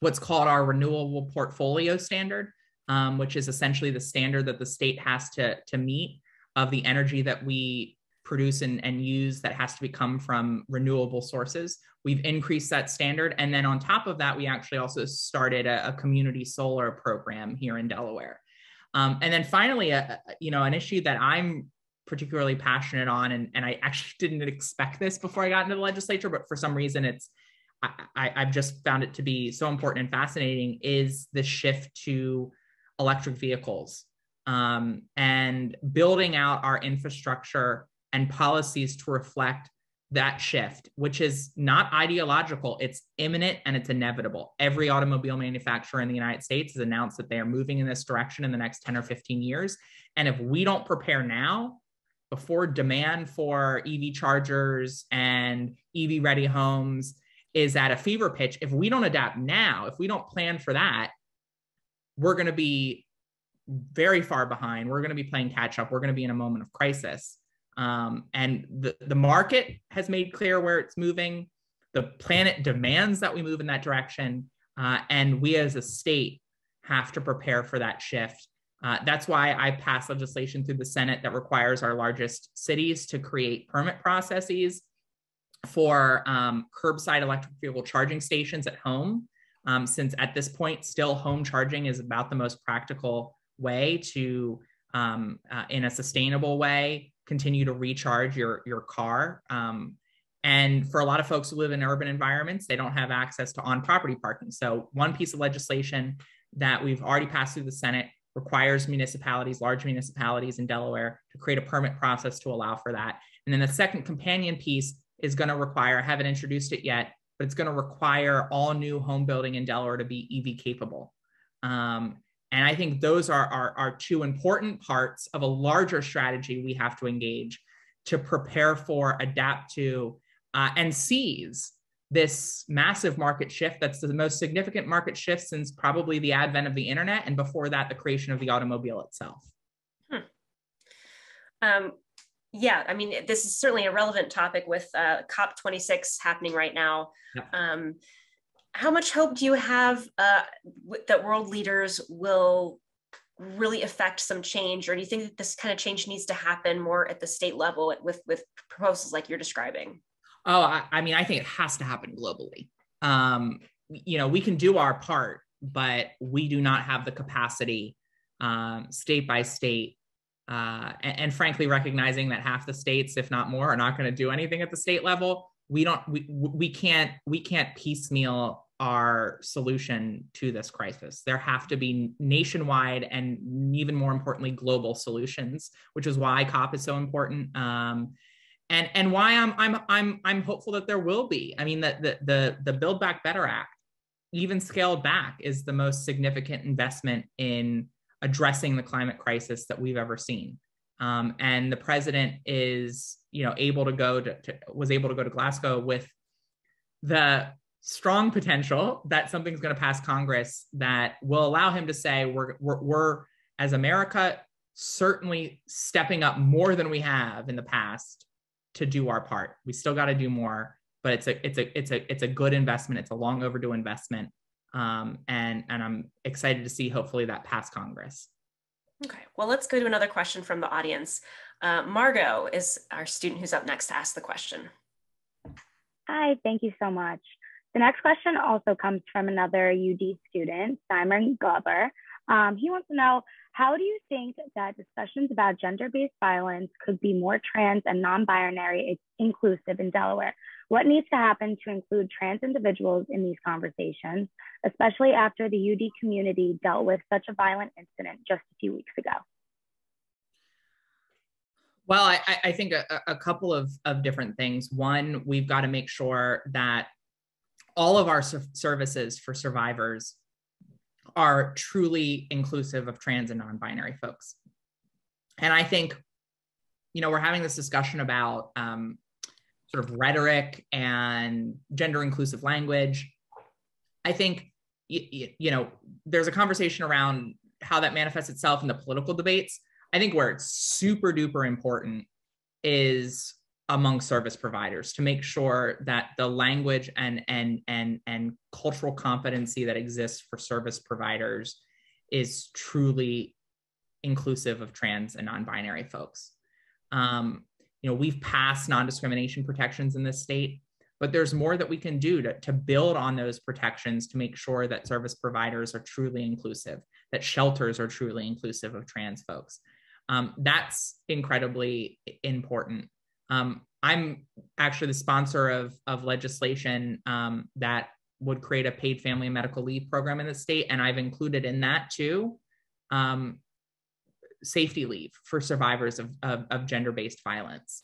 what's called our renewable portfolio standard, um, which is essentially the standard that the state has to, to meet of the energy that we produce and, and use that has to be come from renewable sources. We've increased that standard. And then on top of that, we actually also started a, a community solar program here in Delaware. Um, and then finally, a, you know, an issue that I'm particularly passionate on, and, and I actually didn't expect this before I got into the legislature, but for some reason it's, I, have just found it to be so important and fascinating is the shift to electric vehicles um, and building out our infrastructure and policies to reflect that shift, which is not ideological, it's imminent and it's inevitable. Every automobile manufacturer in the United States has announced that they are moving in this direction in the next 10 or 15 years. And if we don't prepare now, before demand for EV chargers and EV ready homes is at a fever pitch, if we don't adapt now, if we don't plan for that, we're going to be very far behind. We're going to be playing catch up. We're going to be in a moment of crisis. Um, and the, the market has made clear where it's moving. The planet demands that we move in that direction. Uh, and we as a state have to prepare for that shift. Uh, that's why I passed legislation through the Senate that requires our largest cities to create permit processes for um, curbside electric vehicle charging stations at home. Um, since at this point, still home charging is about the most practical way to, um, uh, in a sustainable way, continue to recharge your your car. Um, and for a lot of folks who live in urban environments, they don't have access to on-property parking. So one piece of legislation that we've already passed through the Senate requires municipalities, large municipalities in Delaware, to create a permit process to allow for that. And then the second companion piece is going to require, I haven't introduced it yet, but it's going to require all new home building in Delaware to be EV capable. Um, and I think those are, are, are two important parts of a larger strategy we have to engage to prepare for, adapt to, uh, and seize this massive market shift that's the most significant market shift since probably the advent of the internet and before that the creation of the automobile itself. Hmm. um, yeah i mean this is certainly a relevant topic with uh, cop 26 happening right now. Um, how much hope do you have uh, that world leaders will really affect some change? Or do you think that this kind of change needs to happen more at the state level with with proposals like you're describing? Oh i, I mean i think it has to happen globally. Um, you know we can do our part but we do not have the capacity um, state by state uh, and, and frankly recognizing that half the states if not more are not going to do anything at the state level we don't we we can't we can't piecemeal our solution to this crisis. There have to be nationwide and even more importantly global solutions, which is why COP is so important. Um, and and why I'm I'm I'm I'm hopeful that there will be. I mean the the the, the Build Back Better Act, even scaled back, is the most significant investment in addressing the climate crisis that we've ever seen. Um, and the president is you know able to go to, to was able to go to Glasgow with the strong potential that something's going to pass Congress that will allow him to say we're, we're, we're as America certainly stepping up more than we have in the past to do our part. We still got to do more, but it's a it's a it's a it's a good investment. It's a long overdue investment, um, and and I'm excited to see hopefully that pass Congress. Okay, well, let's go to another question from the audience. Uh, Margot is our student who's up next to ask the question. Hi, thank you so much. The next question also comes from another UD student, Simon Glover. Um, he wants to know, how do you think that discussions about gender-based violence could be more trans and non-binary inclusive in Delaware? What needs to happen to include trans individuals in these conversations, especially after the UD community dealt with such a violent incident just a few weeks ago? Well, I, I think a, a couple of, of different things. One, we've got to make sure that all of our services for survivors are truly inclusive of trans and non-binary folks and i think you know we're having this discussion about um, sort of rhetoric and gender inclusive language i think you, you know there's a conversation around how that manifests itself in the political debates i think where it's super duper important is among service providers to make sure that the language and and and and cultural competency that exists for service providers is truly inclusive of trans and non-binary folks. Um, you know, we've passed non-discrimination protections in this state, but there's more that we can do to, to build on those protections to make sure that service providers are truly inclusive, that shelters are truly inclusive of trans folks. Um, that's incredibly important. Um, I'm actually the sponsor of, of legislation um, that would create a paid family medical leave program in the state. And I've included in that too um, safety leave for survivors of, of, of gender based violence.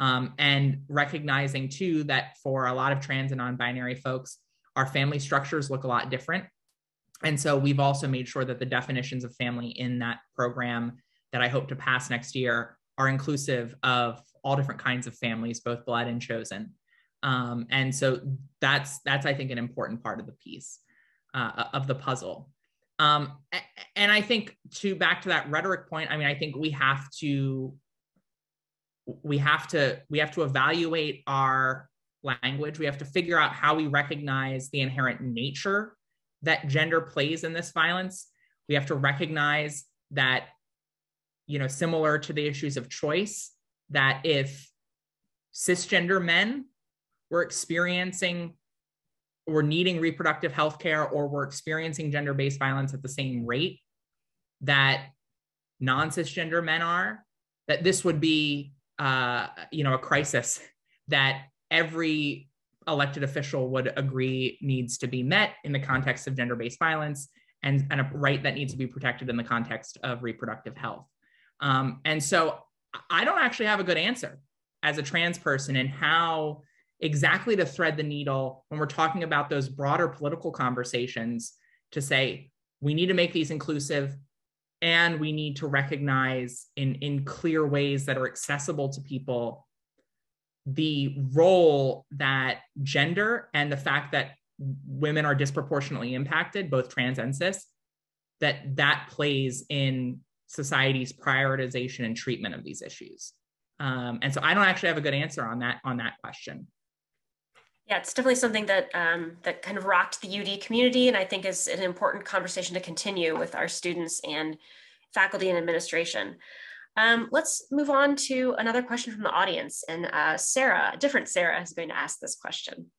Um, and recognizing too that for a lot of trans and non binary folks, our family structures look a lot different. And so we've also made sure that the definitions of family in that program that I hope to pass next year are inclusive of all different kinds of families, both blood and chosen. Um, and so that's that's I think an important part of the piece uh, of the puzzle. Um, and I think to back to that rhetoric point, I mean, I think we have to we have to we have to evaluate our language. We have to figure out how we recognize the inherent nature that gender plays in this violence. We have to recognize that you know, similar to the issues of choice, that if cisgender men were experiencing or needing reproductive health care or were experiencing gender based violence at the same rate that non cisgender men are, that this would be, uh, you know, a crisis that every elected official would agree needs to be met in the context of gender based violence and, and a right that needs to be protected in the context of reproductive health. Um, and so I don't actually have a good answer as a trans person and how exactly to thread the needle when we're talking about those broader political conversations to say we need to make these inclusive and we need to recognize in, in clear ways that are accessible to people the role that gender and the fact that women are disproportionately impacted both trans and cis that that plays in society's prioritization and treatment of these issues. Um, and so I don't actually have a good answer on that on that question. Yeah, it's definitely something that um, that kind of rocked the UD community, and I think is an important conversation to continue with our students and faculty and administration. Um, let's move on to another question from the audience, and uh, Sarah, a different Sarah, is going to ask this question.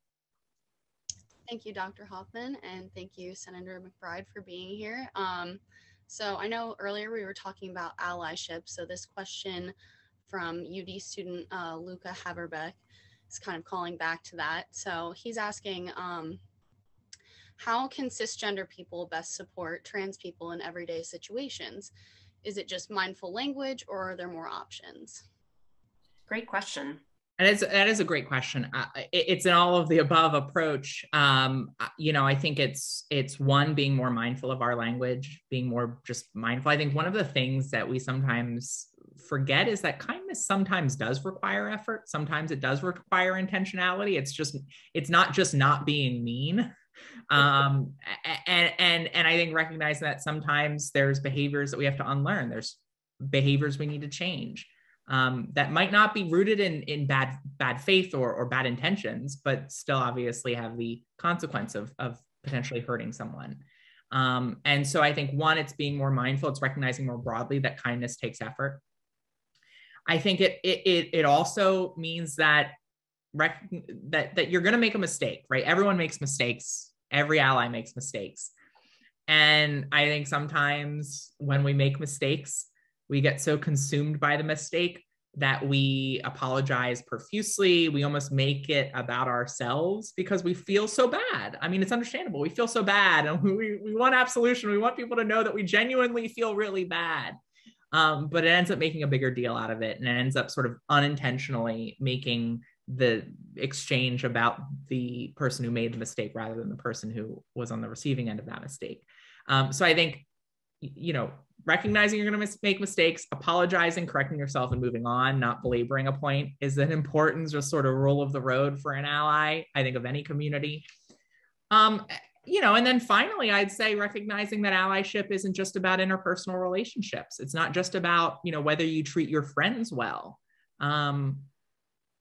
Thank you, Dr. Hoffman, and thank you, Senator McBride, for being here. Um, so I know earlier we were talking about allyship. So this question from UD student uh, Luca Haverbeck is kind of calling back to that. So he's asking, um, how can cisgender people best support trans people in everyday situations? Is it just mindful language or are there more options? Great question. And it's, that is a great question. Uh, it, it's an all of the above approach. Um, you know, I think it's it's one being more mindful of our language, being more just mindful. I think one of the things that we sometimes forget is that kindness sometimes does require effort. Sometimes it does require intentionality. It's just it's not just not being mean. Um, and and and I think recognizing that sometimes there's behaviors that we have to unlearn. There's behaviors we need to change um, that might not be rooted in in bad bad faith or or bad intentions, but still obviously have the consequence of of potentially hurting someone. Um, and so I think one, it's being more mindful. It's recognizing more broadly that kindness takes effort. I think it it it, also means that rec- that that you're going to make a mistake, right? Everyone makes mistakes. Every ally makes mistakes. And I think sometimes when we make mistakes, we get so consumed by the mistake that we apologize profusely. We almost make it about ourselves because we feel so bad. I mean, it's understandable. We feel so bad and we, we want absolution. We want people to know that we genuinely feel really bad. Um, but it ends up making a bigger deal out of it and it ends up sort of unintentionally making the exchange about the person who made the mistake rather than the person who was on the receiving end of that mistake. Um, so I think, you know, recognizing you're going to make mistakes, apologizing, correcting yourself, and moving on, not belaboring a point is an important, just sort of rule of the road for an ally, I think, of any community. Um, you know, and then finally, I'd say recognizing that allyship isn't just about interpersonal relationships. It's not just about, you know, whether you treat your friends well. Um,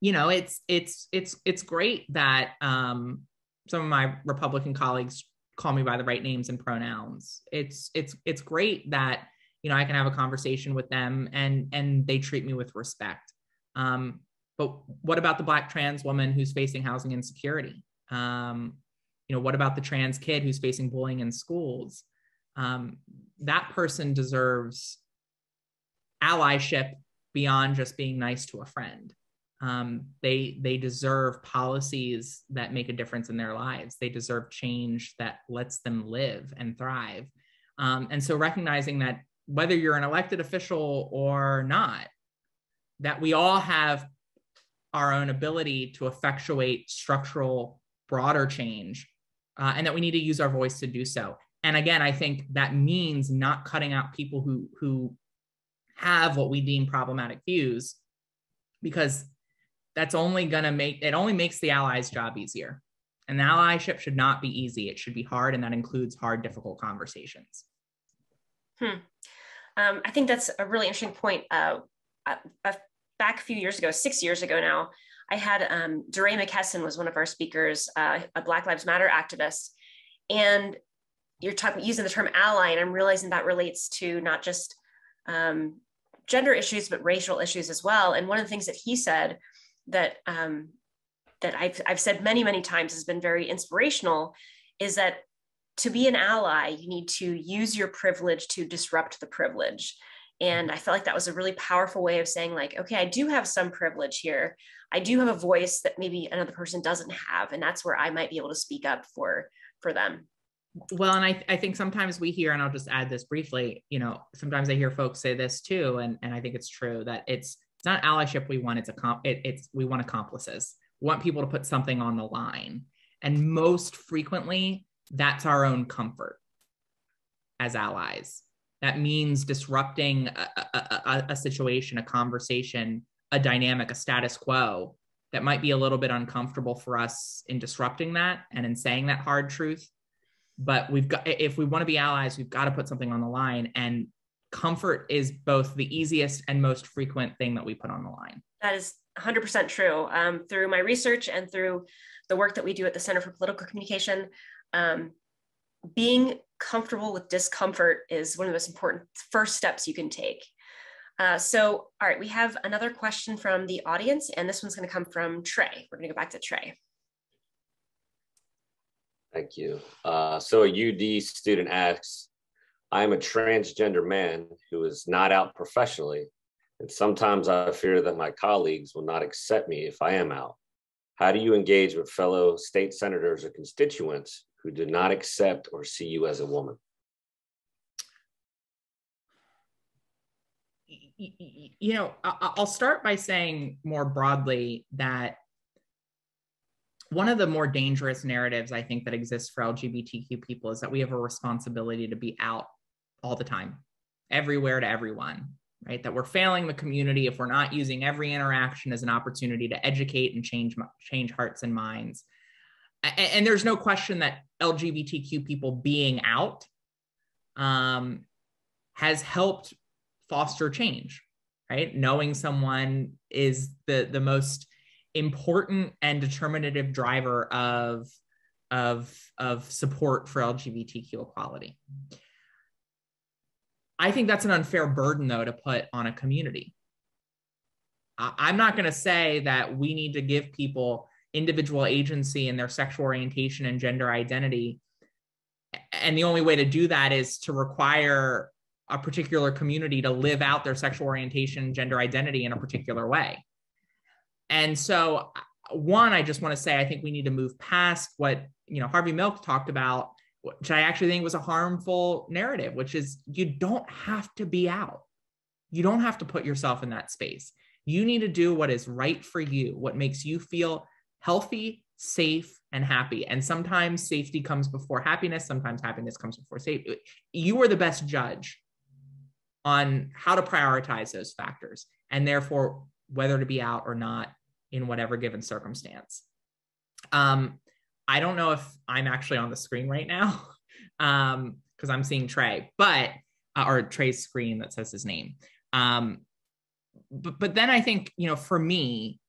you know, it's it's it's it's great that um, some of my Republican colleagues call me by the right names and pronouns. It's it's it's great that you know I can have a conversation with them and and they treat me with respect. Um, but what about the black trans woman who's facing housing insecurity? Um, you know, what about the trans kid who's facing bullying in schools? Um, that person deserves allyship beyond just being nice to a friend. Um, they they deserve policies that make a difference in their lives. They deserve change that lets them live and thrive. Um, and so recognizing that whether you're an elected official or not that we all have our own ability to effectuate structural broader change uh, and that we need to use our voice to do so. And again i think that means not cutting out people who who have what we deem problematic views because that's only going to make it only makes the allies job easier. And the allyship should not be easy. It should be hard and that includes hard difficult conversations. Hmm. um, i think that's a really interesting point. Uh, back a few years ago six years ago now i had um, DeRay McKesson was one of our speakers uh, a black lives matter activist and you're talking using the term ally and i'm realizing that relates to not just um, gender issues but racial issues as well and one of the things that he said that um, that I've, I've said many, many times has been very inspirational is that to be an ally, you need to use your privilege to disrupt the privilege. And I felt like that was a really powerful way of saying, like, okay, I do have some privilege here. I do have a voice that maybe another person doesn't have. And that's where I might be able to speak up for for them. Well, and I, I think sometimes we hear, and I'll just add this briefly, you know, sometimes I hear folks say this too, and, and I think it's true that it's it's not allyship we want it's a comp it, it's we want accomplices we want people to put something on the line and most frequently that's our own comfort as allies that means disrupting a, a, a, a situation a conversation a dynamic a status quo that might be a little bit uncomfortable for us in disrupting that and in saying that hard truth but we've got if we want to be allies we've got to put something on the line and comfort is both the easiest and most frequent thing that we put on the line. That is 100% true. Um, through my research and through the work that we do at the Center for Political Communication, um, being comfortable with discomfort is one of the most important first steps you can take. Uh, so, all right, we have another question from the audience, and this one's going to come from Trey. We're going to go back to Trey. Thank you. Uh, so, a UD student asks I am a transgender man who is not out professionally, and sometimes I fear that my colleagues will not accept me if I am out. How do you engage with fellow state senators or constituents who do not accept or see you as a woman? You know, I'll start by saying more broadly that one of the more dangerous narratives I think that exists for LGBTQ people is that we have a responsibility to be out all the time, everywhere to everyone, right? That we're failing the community if we're not using every interaction as an opportunity to educate and change change hearts and minds. And, and there's no question that LGBTQ people being out um, has helped foster change, right? Knowing someone is the the most important and determinative driver of of of support for LGBTQ equality. I think that's an unfair burden, though, to put on a community. I'm not going to say that we need to give people individual agency in their sexual orientation and gender identity. And the only way to do that is to require a particular community to live out their sexual orientation, gender identity in a particular way. And so, one, I just want to say I think we need to move past what you know Harvey Milk talked about which I actually think was a harmful narrative, which is you don't have to be out. You don't have to put yourself in that space. You need to do what is right for you, what makes you feel healthy, safe, and happy. And sometimes safety comes before happiness, sometimes happiness comes before safety. You are the best judge on how to prioritize those factors and therefore whether to be out or not in whatever given circumstance. Um, I don't know if I'm actually on the screen right now um because I'm seeing Trey, but uh, or Trey's screen that says his name. Um but but then I think, you know, for me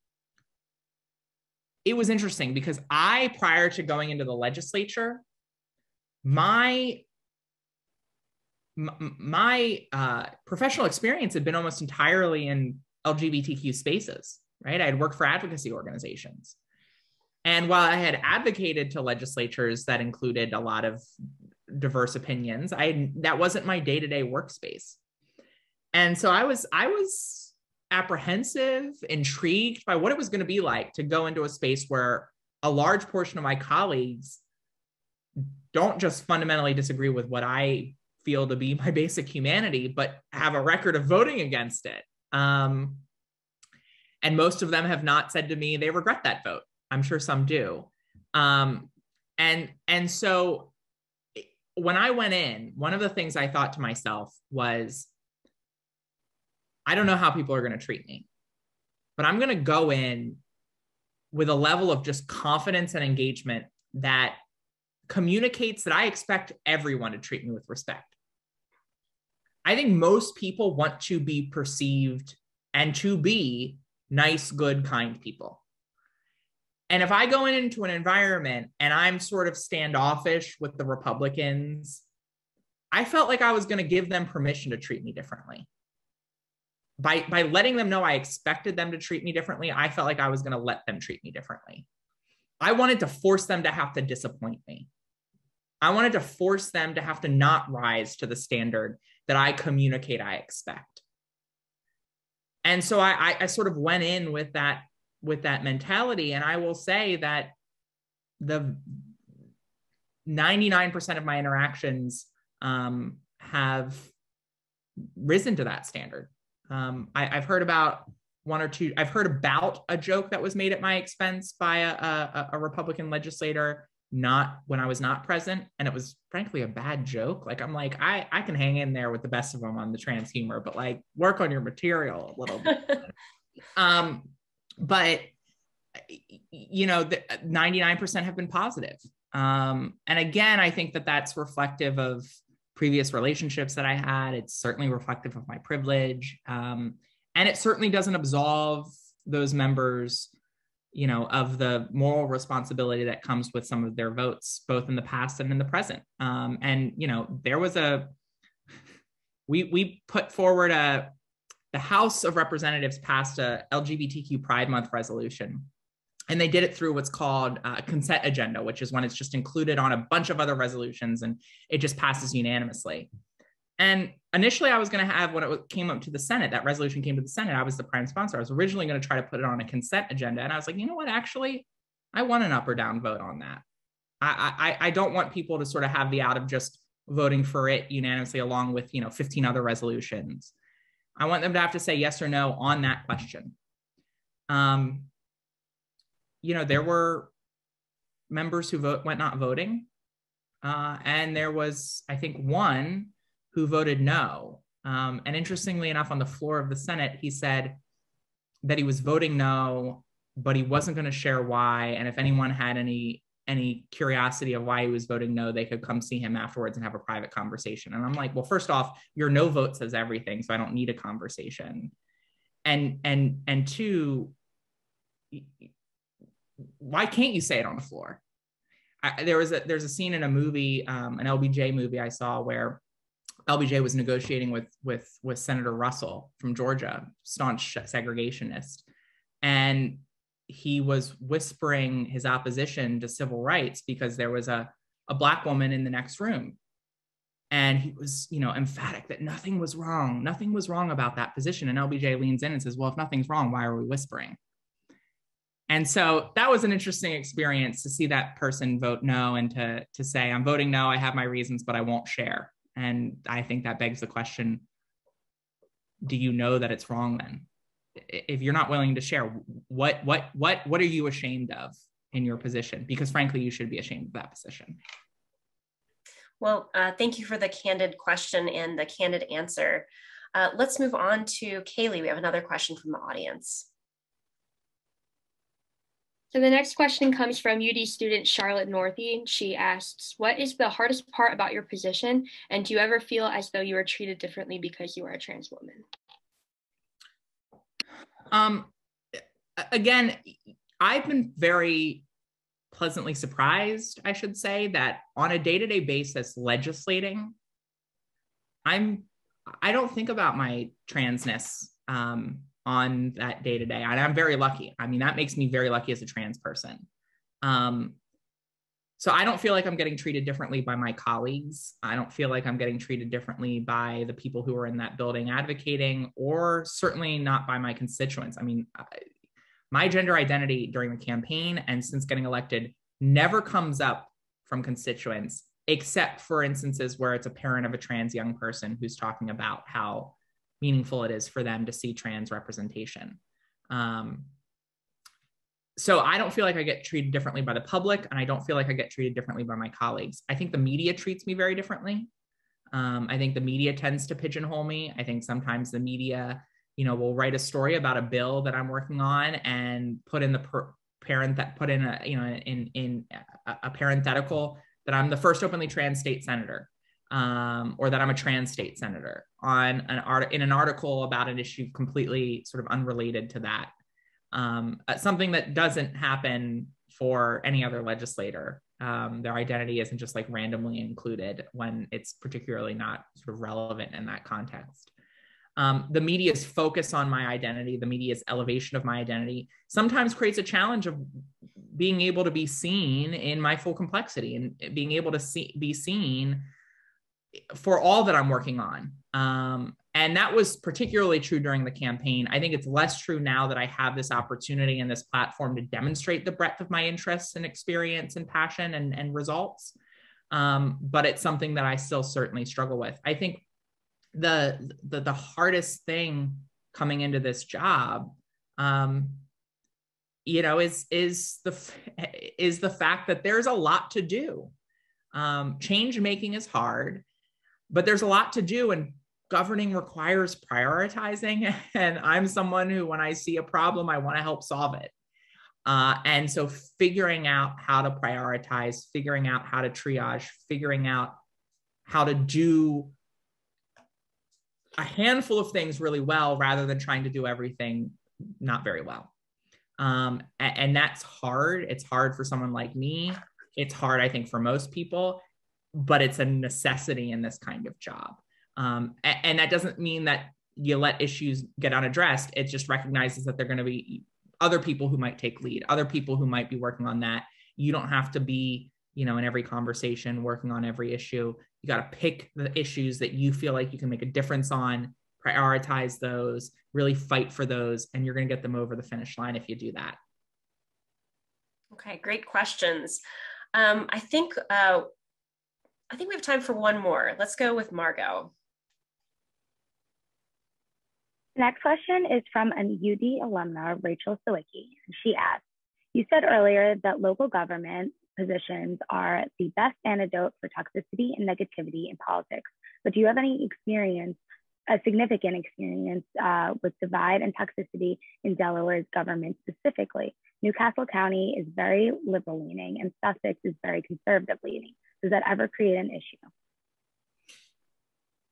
it was interesting because I prior to going into the legislature my my uh, professional experience had been almost entirely in LGBTQ spaces, right? I had worked for advocacy organizations. And while I had advocated to legislatures that included a lot of diverse opinions, I that wasn't my day-to-day workspace. And so I was I was apprehensive, intrigued by what it was going to be like to go into a space where a large portion of my colleagues don't just fundamentally disagree with what I feel to be my basic humanity, but have a record of voting against it. Um, and most of them have not said to me they regret that vote. I'm sure some do. Um, and and so when I went in, one of the things I thought to myself was, I don't know how people are going to treat me, but I'm going to go in with a level of just confidence and engagement that communicates that I expect everyone to treat me with respect. I think most people want to be perceived and to be nice, good, kind people. And if I go into an environment and I'm sort of standoffish with the Republicans, I felt like I was going to give them permission to treat me differently. By, by letting them know I expected them to treat me differently, I felt like I was going to let them treat me differently. I wanted to force them to have to disappoint me. I wanted to force them to have to not rise to the standard that I communicate I expect. And so I, I, I sort of went in with that with that mentality. And I will say that the 99% of my interactions um, have risen to that standard. Um, I, have heard about one or two, I've heard about a joke that was made at my expense by a, a, a Republican legislator not when I was not present. And it was frankly a bad joke. Like I'm like, I, I can hang in there with the best of them on the trans humor, but like work on your material a little bit. um, but you know, 99% have been positive. Um, and again, I think that that's reflective of previous relationships that I had. It's certainly reflective of my privilege. Um, and it certainly doesn't absolve those members, you know, of the moral responsibility that comes with some of their votes, both in the past and in the present. Um, and, you know, there was a, we, we put forward a, the House of Representatives passed a LGBTQ Pride Month resolution. And they did it through what's called a consent agenda, which is when it's just included on a bunch of other resolutions and it just passes unanimously. And initially, I was going to have when it came up to the Senate, that resolution came to the Senate. I was the prime sponsor. I was originally going to try to put it on a consent agenda. And I was like, you know what? Actually, I want an up or down vote on that. I, I, I don't want people to sort of have the out of just voting for it unanimously along with you know 15 other resolutions. I want them to have to say yes or no on that question. Um, you know, there were members who vote went not voting, uh, and there was I think one who voted no. Um, and interestingly enough, on the floor of the Senate, he said that he was voting no, but he wasn't going to share why. And if anyone had any any curiosity of why he was voting no, they could come see him afterwards and have a private conversation. And I'm like, well, first off, your no vote says everything, so I don't need a conversation. And and and two, why can't you say it on the floor? I, there was a there's a scene in a movie, um, an LBJ movie I saw where LBJ was negotiating with with with Senator Russell from Georgia, staunch segregationist, and he was whispering his opposition to civil rights because there was a, a black woman in the next room. And he was you know emphatic that nothing was wrong. Nothing was wrong about that position. And lbj leans in and says well if nothing's wrong why are we whispering and so that was an interesting experience to see that person vote no and to to say i'm voting no i have my reasons but i won't share. And i think that begs the question do you know that it's wrong then? If you're not willing to share what what what what are you ashamed of in your position? Because frankly you should be ashamed of that position. Well uh, thank you for the candid question and the candid answer. Uh, let's move on to kaylee. We have another question from the audience so the next question comes from UD student Charlotte Northey. She asks, what is the hardest part about your position? And do you ever feel as though you are treated differently because you are a trans woman? Um, again, I've been very pleasantly surprised, I should say, that on a day-to-day basis, legislating, I'm I don't think about my transness um, on that day to day, and I'm very lucky. I mean, that makes me very lucky as a trans person. Um, so I don't feel like I'm getting treated differently by my colleagues. I don't feel like I'm getting treated differently by the people who are in that building advocating, or certainly not by my constituents. I mean, my gender identity during the campaign and since getting elected never comes up from constituents, except for instances where it's a parent of a trans young person who's talking about how meaningful it is for them to see trans representation. Um, so I don't feel like I get treated differently by the public, and I don't feel like I get treated differently by my colleagues. I think the media treats me very differently. Um, I think the media tends to pigeonhole me. I think sometimes the media, you know, will write a story about a bill that I'm working on and put in the per- parent that put in a, you know, in in a, a parenthetical that I'm the first openly trans state senator, um, or that I'm a trans state senator on an art in an article about an issue completely sort of unrelated to that um, uh, something that doesn't happen for any other legislator. Um, their identity isn't just like randomly included when it's particularly not sort of relevant in that context. Um, the media's focus on my identity, the media's elevation of my identity, sometimes creates a challenge of being able to be seen in my full complexity and being able to see, be seen for all that I'm working on. Um, and that was particularly true during the campaign. I think it's less true now that I have this opportunity and this platform to demonstrate the breadth of my interests and experience and passion and, and results. Um, but it's something that I still certainly struggle with. I think the the, the hardest thing coming into this job, um, you know, is is the is the fact that there's a lot to do. Um, change making is hard, but there's a lot to do, and governing requires prioritizing. And I'm someone who, when I see a problem, I want to help solve it. Uh, and so figuring out how to prioritize, figuring out how to triage, figuring out how to do a handful of things really well rather than trying to do everything not very well. Um, and, and that's hard. It's hard for someone like me. It's hard, I think, for most people, but it's a necessity in this kind of job. Um, and, and that doesn't mean that you let issues get unaddressed. It just recognizes that they're going to be other people who might take lead, other people who might be working on that. You don't have to be, you know, in every conversation working on every issue. You got to pick the issues that you feel like you can make a difference on, prioritize those, really fight for those, and you're going to get them over the finish line if you do that. Okay, great questions. Um, I think uh, I think we have time for one more. Let's go with Margot. Next question is from an UD alumna, Rachel Sawicki. She asks, you said earlier that local government positions are the best antidote for toxicity and negativity in politics, but do you have any experience, a significant experience uh, with divide and toxicity in Delaware's government specifically? New Castle County is very liberal leaning and Sussex is very conservative leaning. Does that ever create an issue?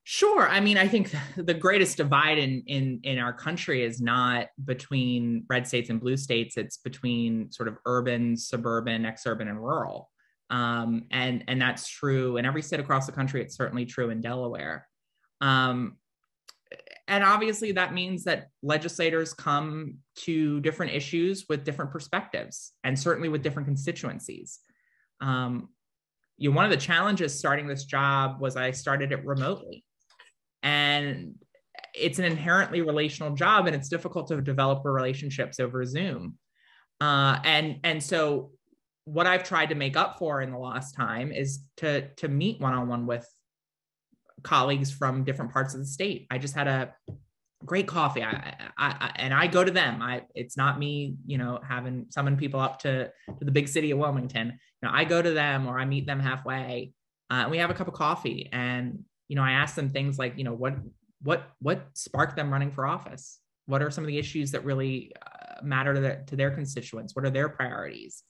Sure. I mean, I think the greatest divide in in in our country is not between red states and blue states. It's between sort of urban, suburban, exurban, and rural. Um, and and that's true in every state across the country. It's certainly true in Delaware. Um, and obviously, that means that legislators come to different issues with different perspectives, and certainly with different constituencies. Um, you know, one of the challenges starting this job was I started it remotely. And it's an inherently relational job and it's difficult to develop relationships over zoom. Uh, and and so what i've tried to make up for in the last time is to to meet one-on-one with colleagues from different parts of the state. I just had a great coffee I, I, I, and i go to them i it's not me you know having summon people up to, to the big city of wilmington you know i go to them or i meet them halfway uh, and we have a cup of coffee and you know, I ask them things like, you know, what what what sparked them running for office? What are some of the issues that really uh, matter to, the, to their constituents? What are their priorities?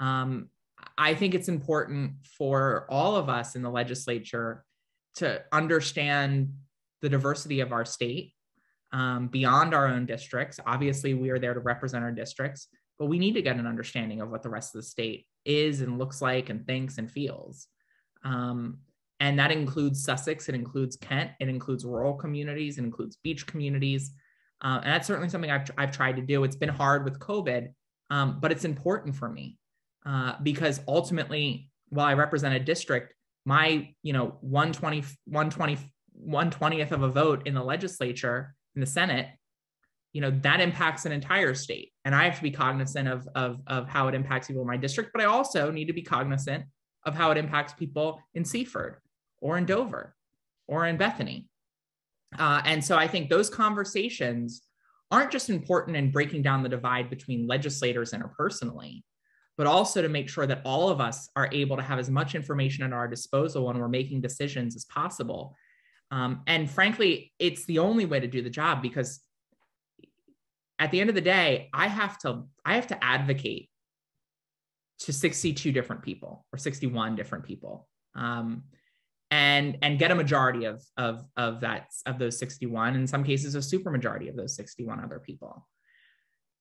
Um, I think it's important for all of us in the legislature to understand the diversity of our state um, beyond our own districts. Obviously, we are there to represent our districts, but we need to get an understanding of what the rest of the state is and looks like and thinks and feels. Um, and that includes Sussex, it includes Kent, it includes rural communities, it includes beach communities. Uh, and that's certainly something I've, I've tried to do. It's been hard with COVID, um, but it's important for me uh, because ultimately, while I represent a district, my, you know, 120, 120, 120th of a vote in the legislature, in the Senate, you know, that impacts an entire state. And I have to be cognizant of, of, of how it impacts people in my district, but I also need to be cognizant of how it impacts people in Seaford or in Dover or in Bethany. Uh, and so I think those conversations aren't just important in breaking down the divide between legislators interpersonally, but also to make sure that all of us are able to have as much information at our disposal when we're making decisions as possible. Um, and frankly, it's the only way to do the job because at the end of the day, I have to I have to advocate to 62 different people or 61 different people. Um, and and get a majority of of of that of those 61 in some cases a super majority of those 61 other people.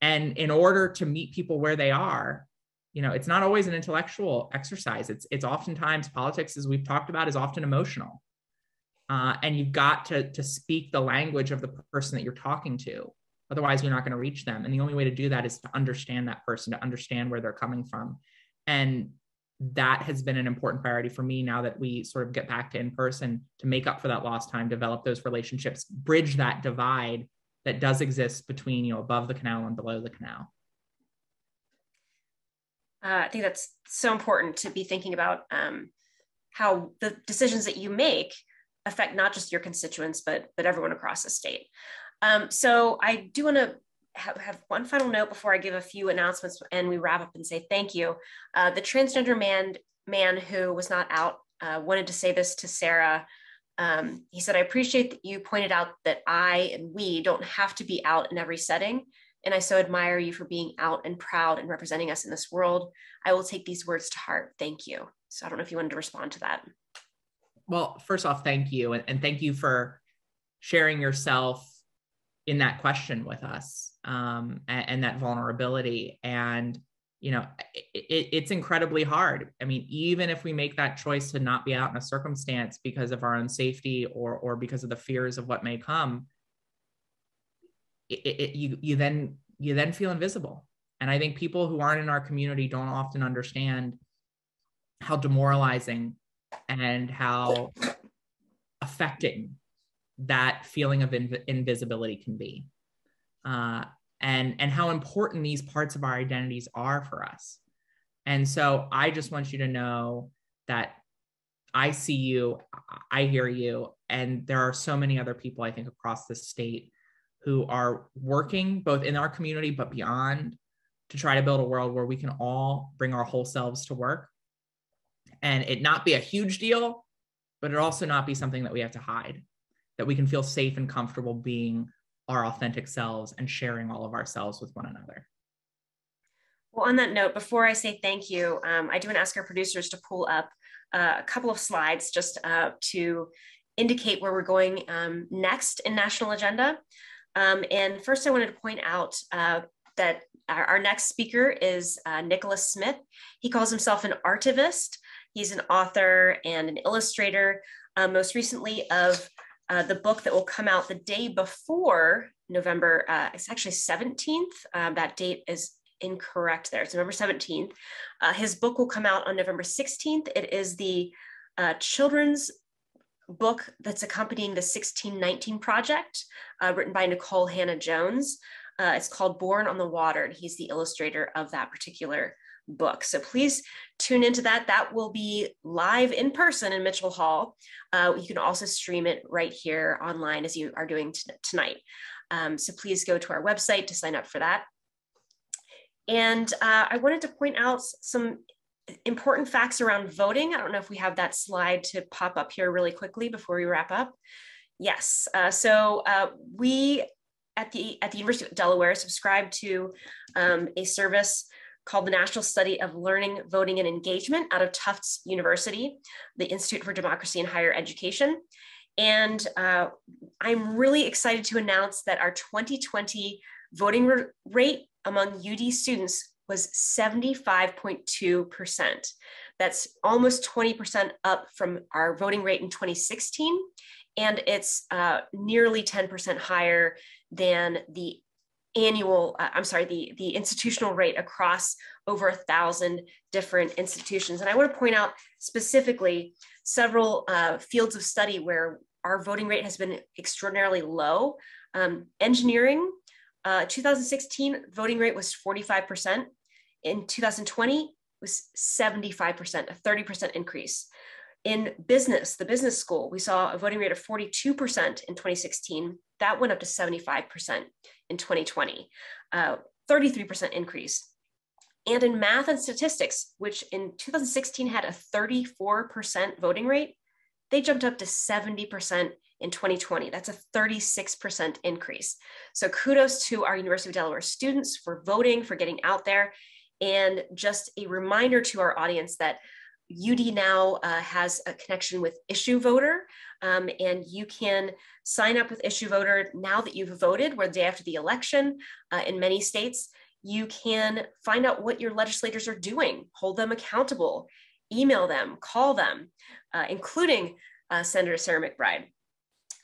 And in order to meet people where they are you know it's not always an intellectual exercise. It's it's oftentimes politics as we've talked about is often emotional uh, and you've got to to speak the language of the person that you're talking to. Otherwise you're not going to reach them. And the only way to do that is to understand that person to understand where they're coming from. And that has been an important priority for me now that we sort of get back to in person to make up for that lost time develop those relationships bridge that divide that does exist between you know above the canal and below the canal. Uh, i think that's so important to be thinking about um, how the decisions that you make affect not just your constituents but but everyone across the state um, so i do want to have, have one final note before I give a few announcements and we wrap up and say thank you. Uh, the transgender man man who was not out uh, wanted to say this to Sarah. Um, he said, "I appreciate that you pointed out that I and we don't have to be out in every setting." And I so admire you for being out and proud and representing us in this world. I will take these words to heart. Thank you. So I don't know if you wanted to respond to that. Well, first off, thank you. And, and thank you for sharing yourself in that question with us um, and, and, that vulnerability. And, you know, it, it's incredibly hard. I mean, even if we make that choice to not be out in a circumstance because of our own safety or, or because of the fears of what may come, it, it, you, you then you then feel invisible. And I think people who aren't in our community don't often understand how demoralizing and how affecting that feeling of inv- invisibility can be. Uh, and and how important these parts of our identities are for us. And so I just want you to know that I see you, I hear you, and there are so many other people I think across the state who are working both in our community but beyond to try to build a world where we can all bring our whole selves to work and it not be a huge deal, but it also not be something that we have to hide, that we can feel safe and comfortable being our authentic selves and sharing all of ourselves with one another. Well, on that note, before I say thank you, um, I do want to ask our producers to pull up uh, a couple of slides just uh, to indicate where we're going um, next in national agenda. Um, and first, I wanted to point out uh, that our, our, next speaker is uh, Nikkolas Smith. He calls himself an artivist. He's an author and an illustrator, uh, most recently of uh, the book that will come out the day before November, it's actually 17th. Um, that date is incorrect there. It's November 17th. Uh, his book will come out on November 16th. It is the uh, children's book that's accompanying the 1619 project, uh, written by Nikole Hannah-Jones. Uh, it's called Born on the Water, and he's the illustrator of that particular book. So please tune into that. That will be live in person in Mitchell Hall. Uh, you can also stream it right here online as you are doing tonight. Um, so please go to our website to sign up for that. And uh, I wanted to point out some important facts around voting. I don't know if we have that slide to pop up here really quickly before we wrap up. Yes, uh, so uh, we at the, at the University of Delaware subscribe to um, a service called the National Study of Learning, Voting, and Engagement out of Tufts University, the Institute for Democracy and Higher Education. And uh, I'm really excited to announce that our 2020 voting rate among UD students was 75.2%. That's almost 20% up from our voting rate in 2016. And it's uh, nearly 10% higher than the annual, uh, I'm sorry, the, the institutional rate across over a thousand different institutions. And I want to point out specifically several uh, fields of study where our voting rate has been extraordinarily low. Um, engineering uh, 2016 voting rate was 45%. In 2020 was 75%, a 30% increase. In business, the business school, we saw a voting rate of 42% in 2016. That went up to 75% in 2020, uh, 33% increase. And in math and statistics, which in 2016 had a 34% voting rate, they jumped up to 70% in 2020. That's a 36% increase. So kudos to our University of Delaware students for voting, for getting out there. And just a reminder to our audience that UD now uh, has a connection with Issue Voter, um, and you can sign up with Issue Voter now that you've voted, where the day after the election uh, in many states. You can find out what your legislators are doing, hold them accountable, email them, call them, uh, including uh, Senator Sarah McBride.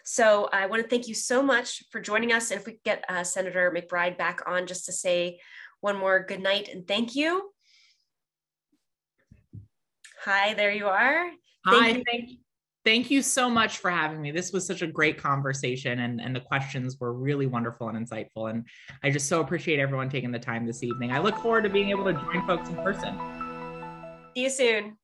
So I want to thank you so much for joining us. And if we get uh, Senator McBride back on just to say one more good night and thank you. Hi, there you are. Hi, thank you. Thank, thank you so much for having me. This was such a great conversation and, and the questions were really wonderful and insightful. And I just so appreciate everyone taking the time this evening. I look forward to being able to join folks in person. See you soon.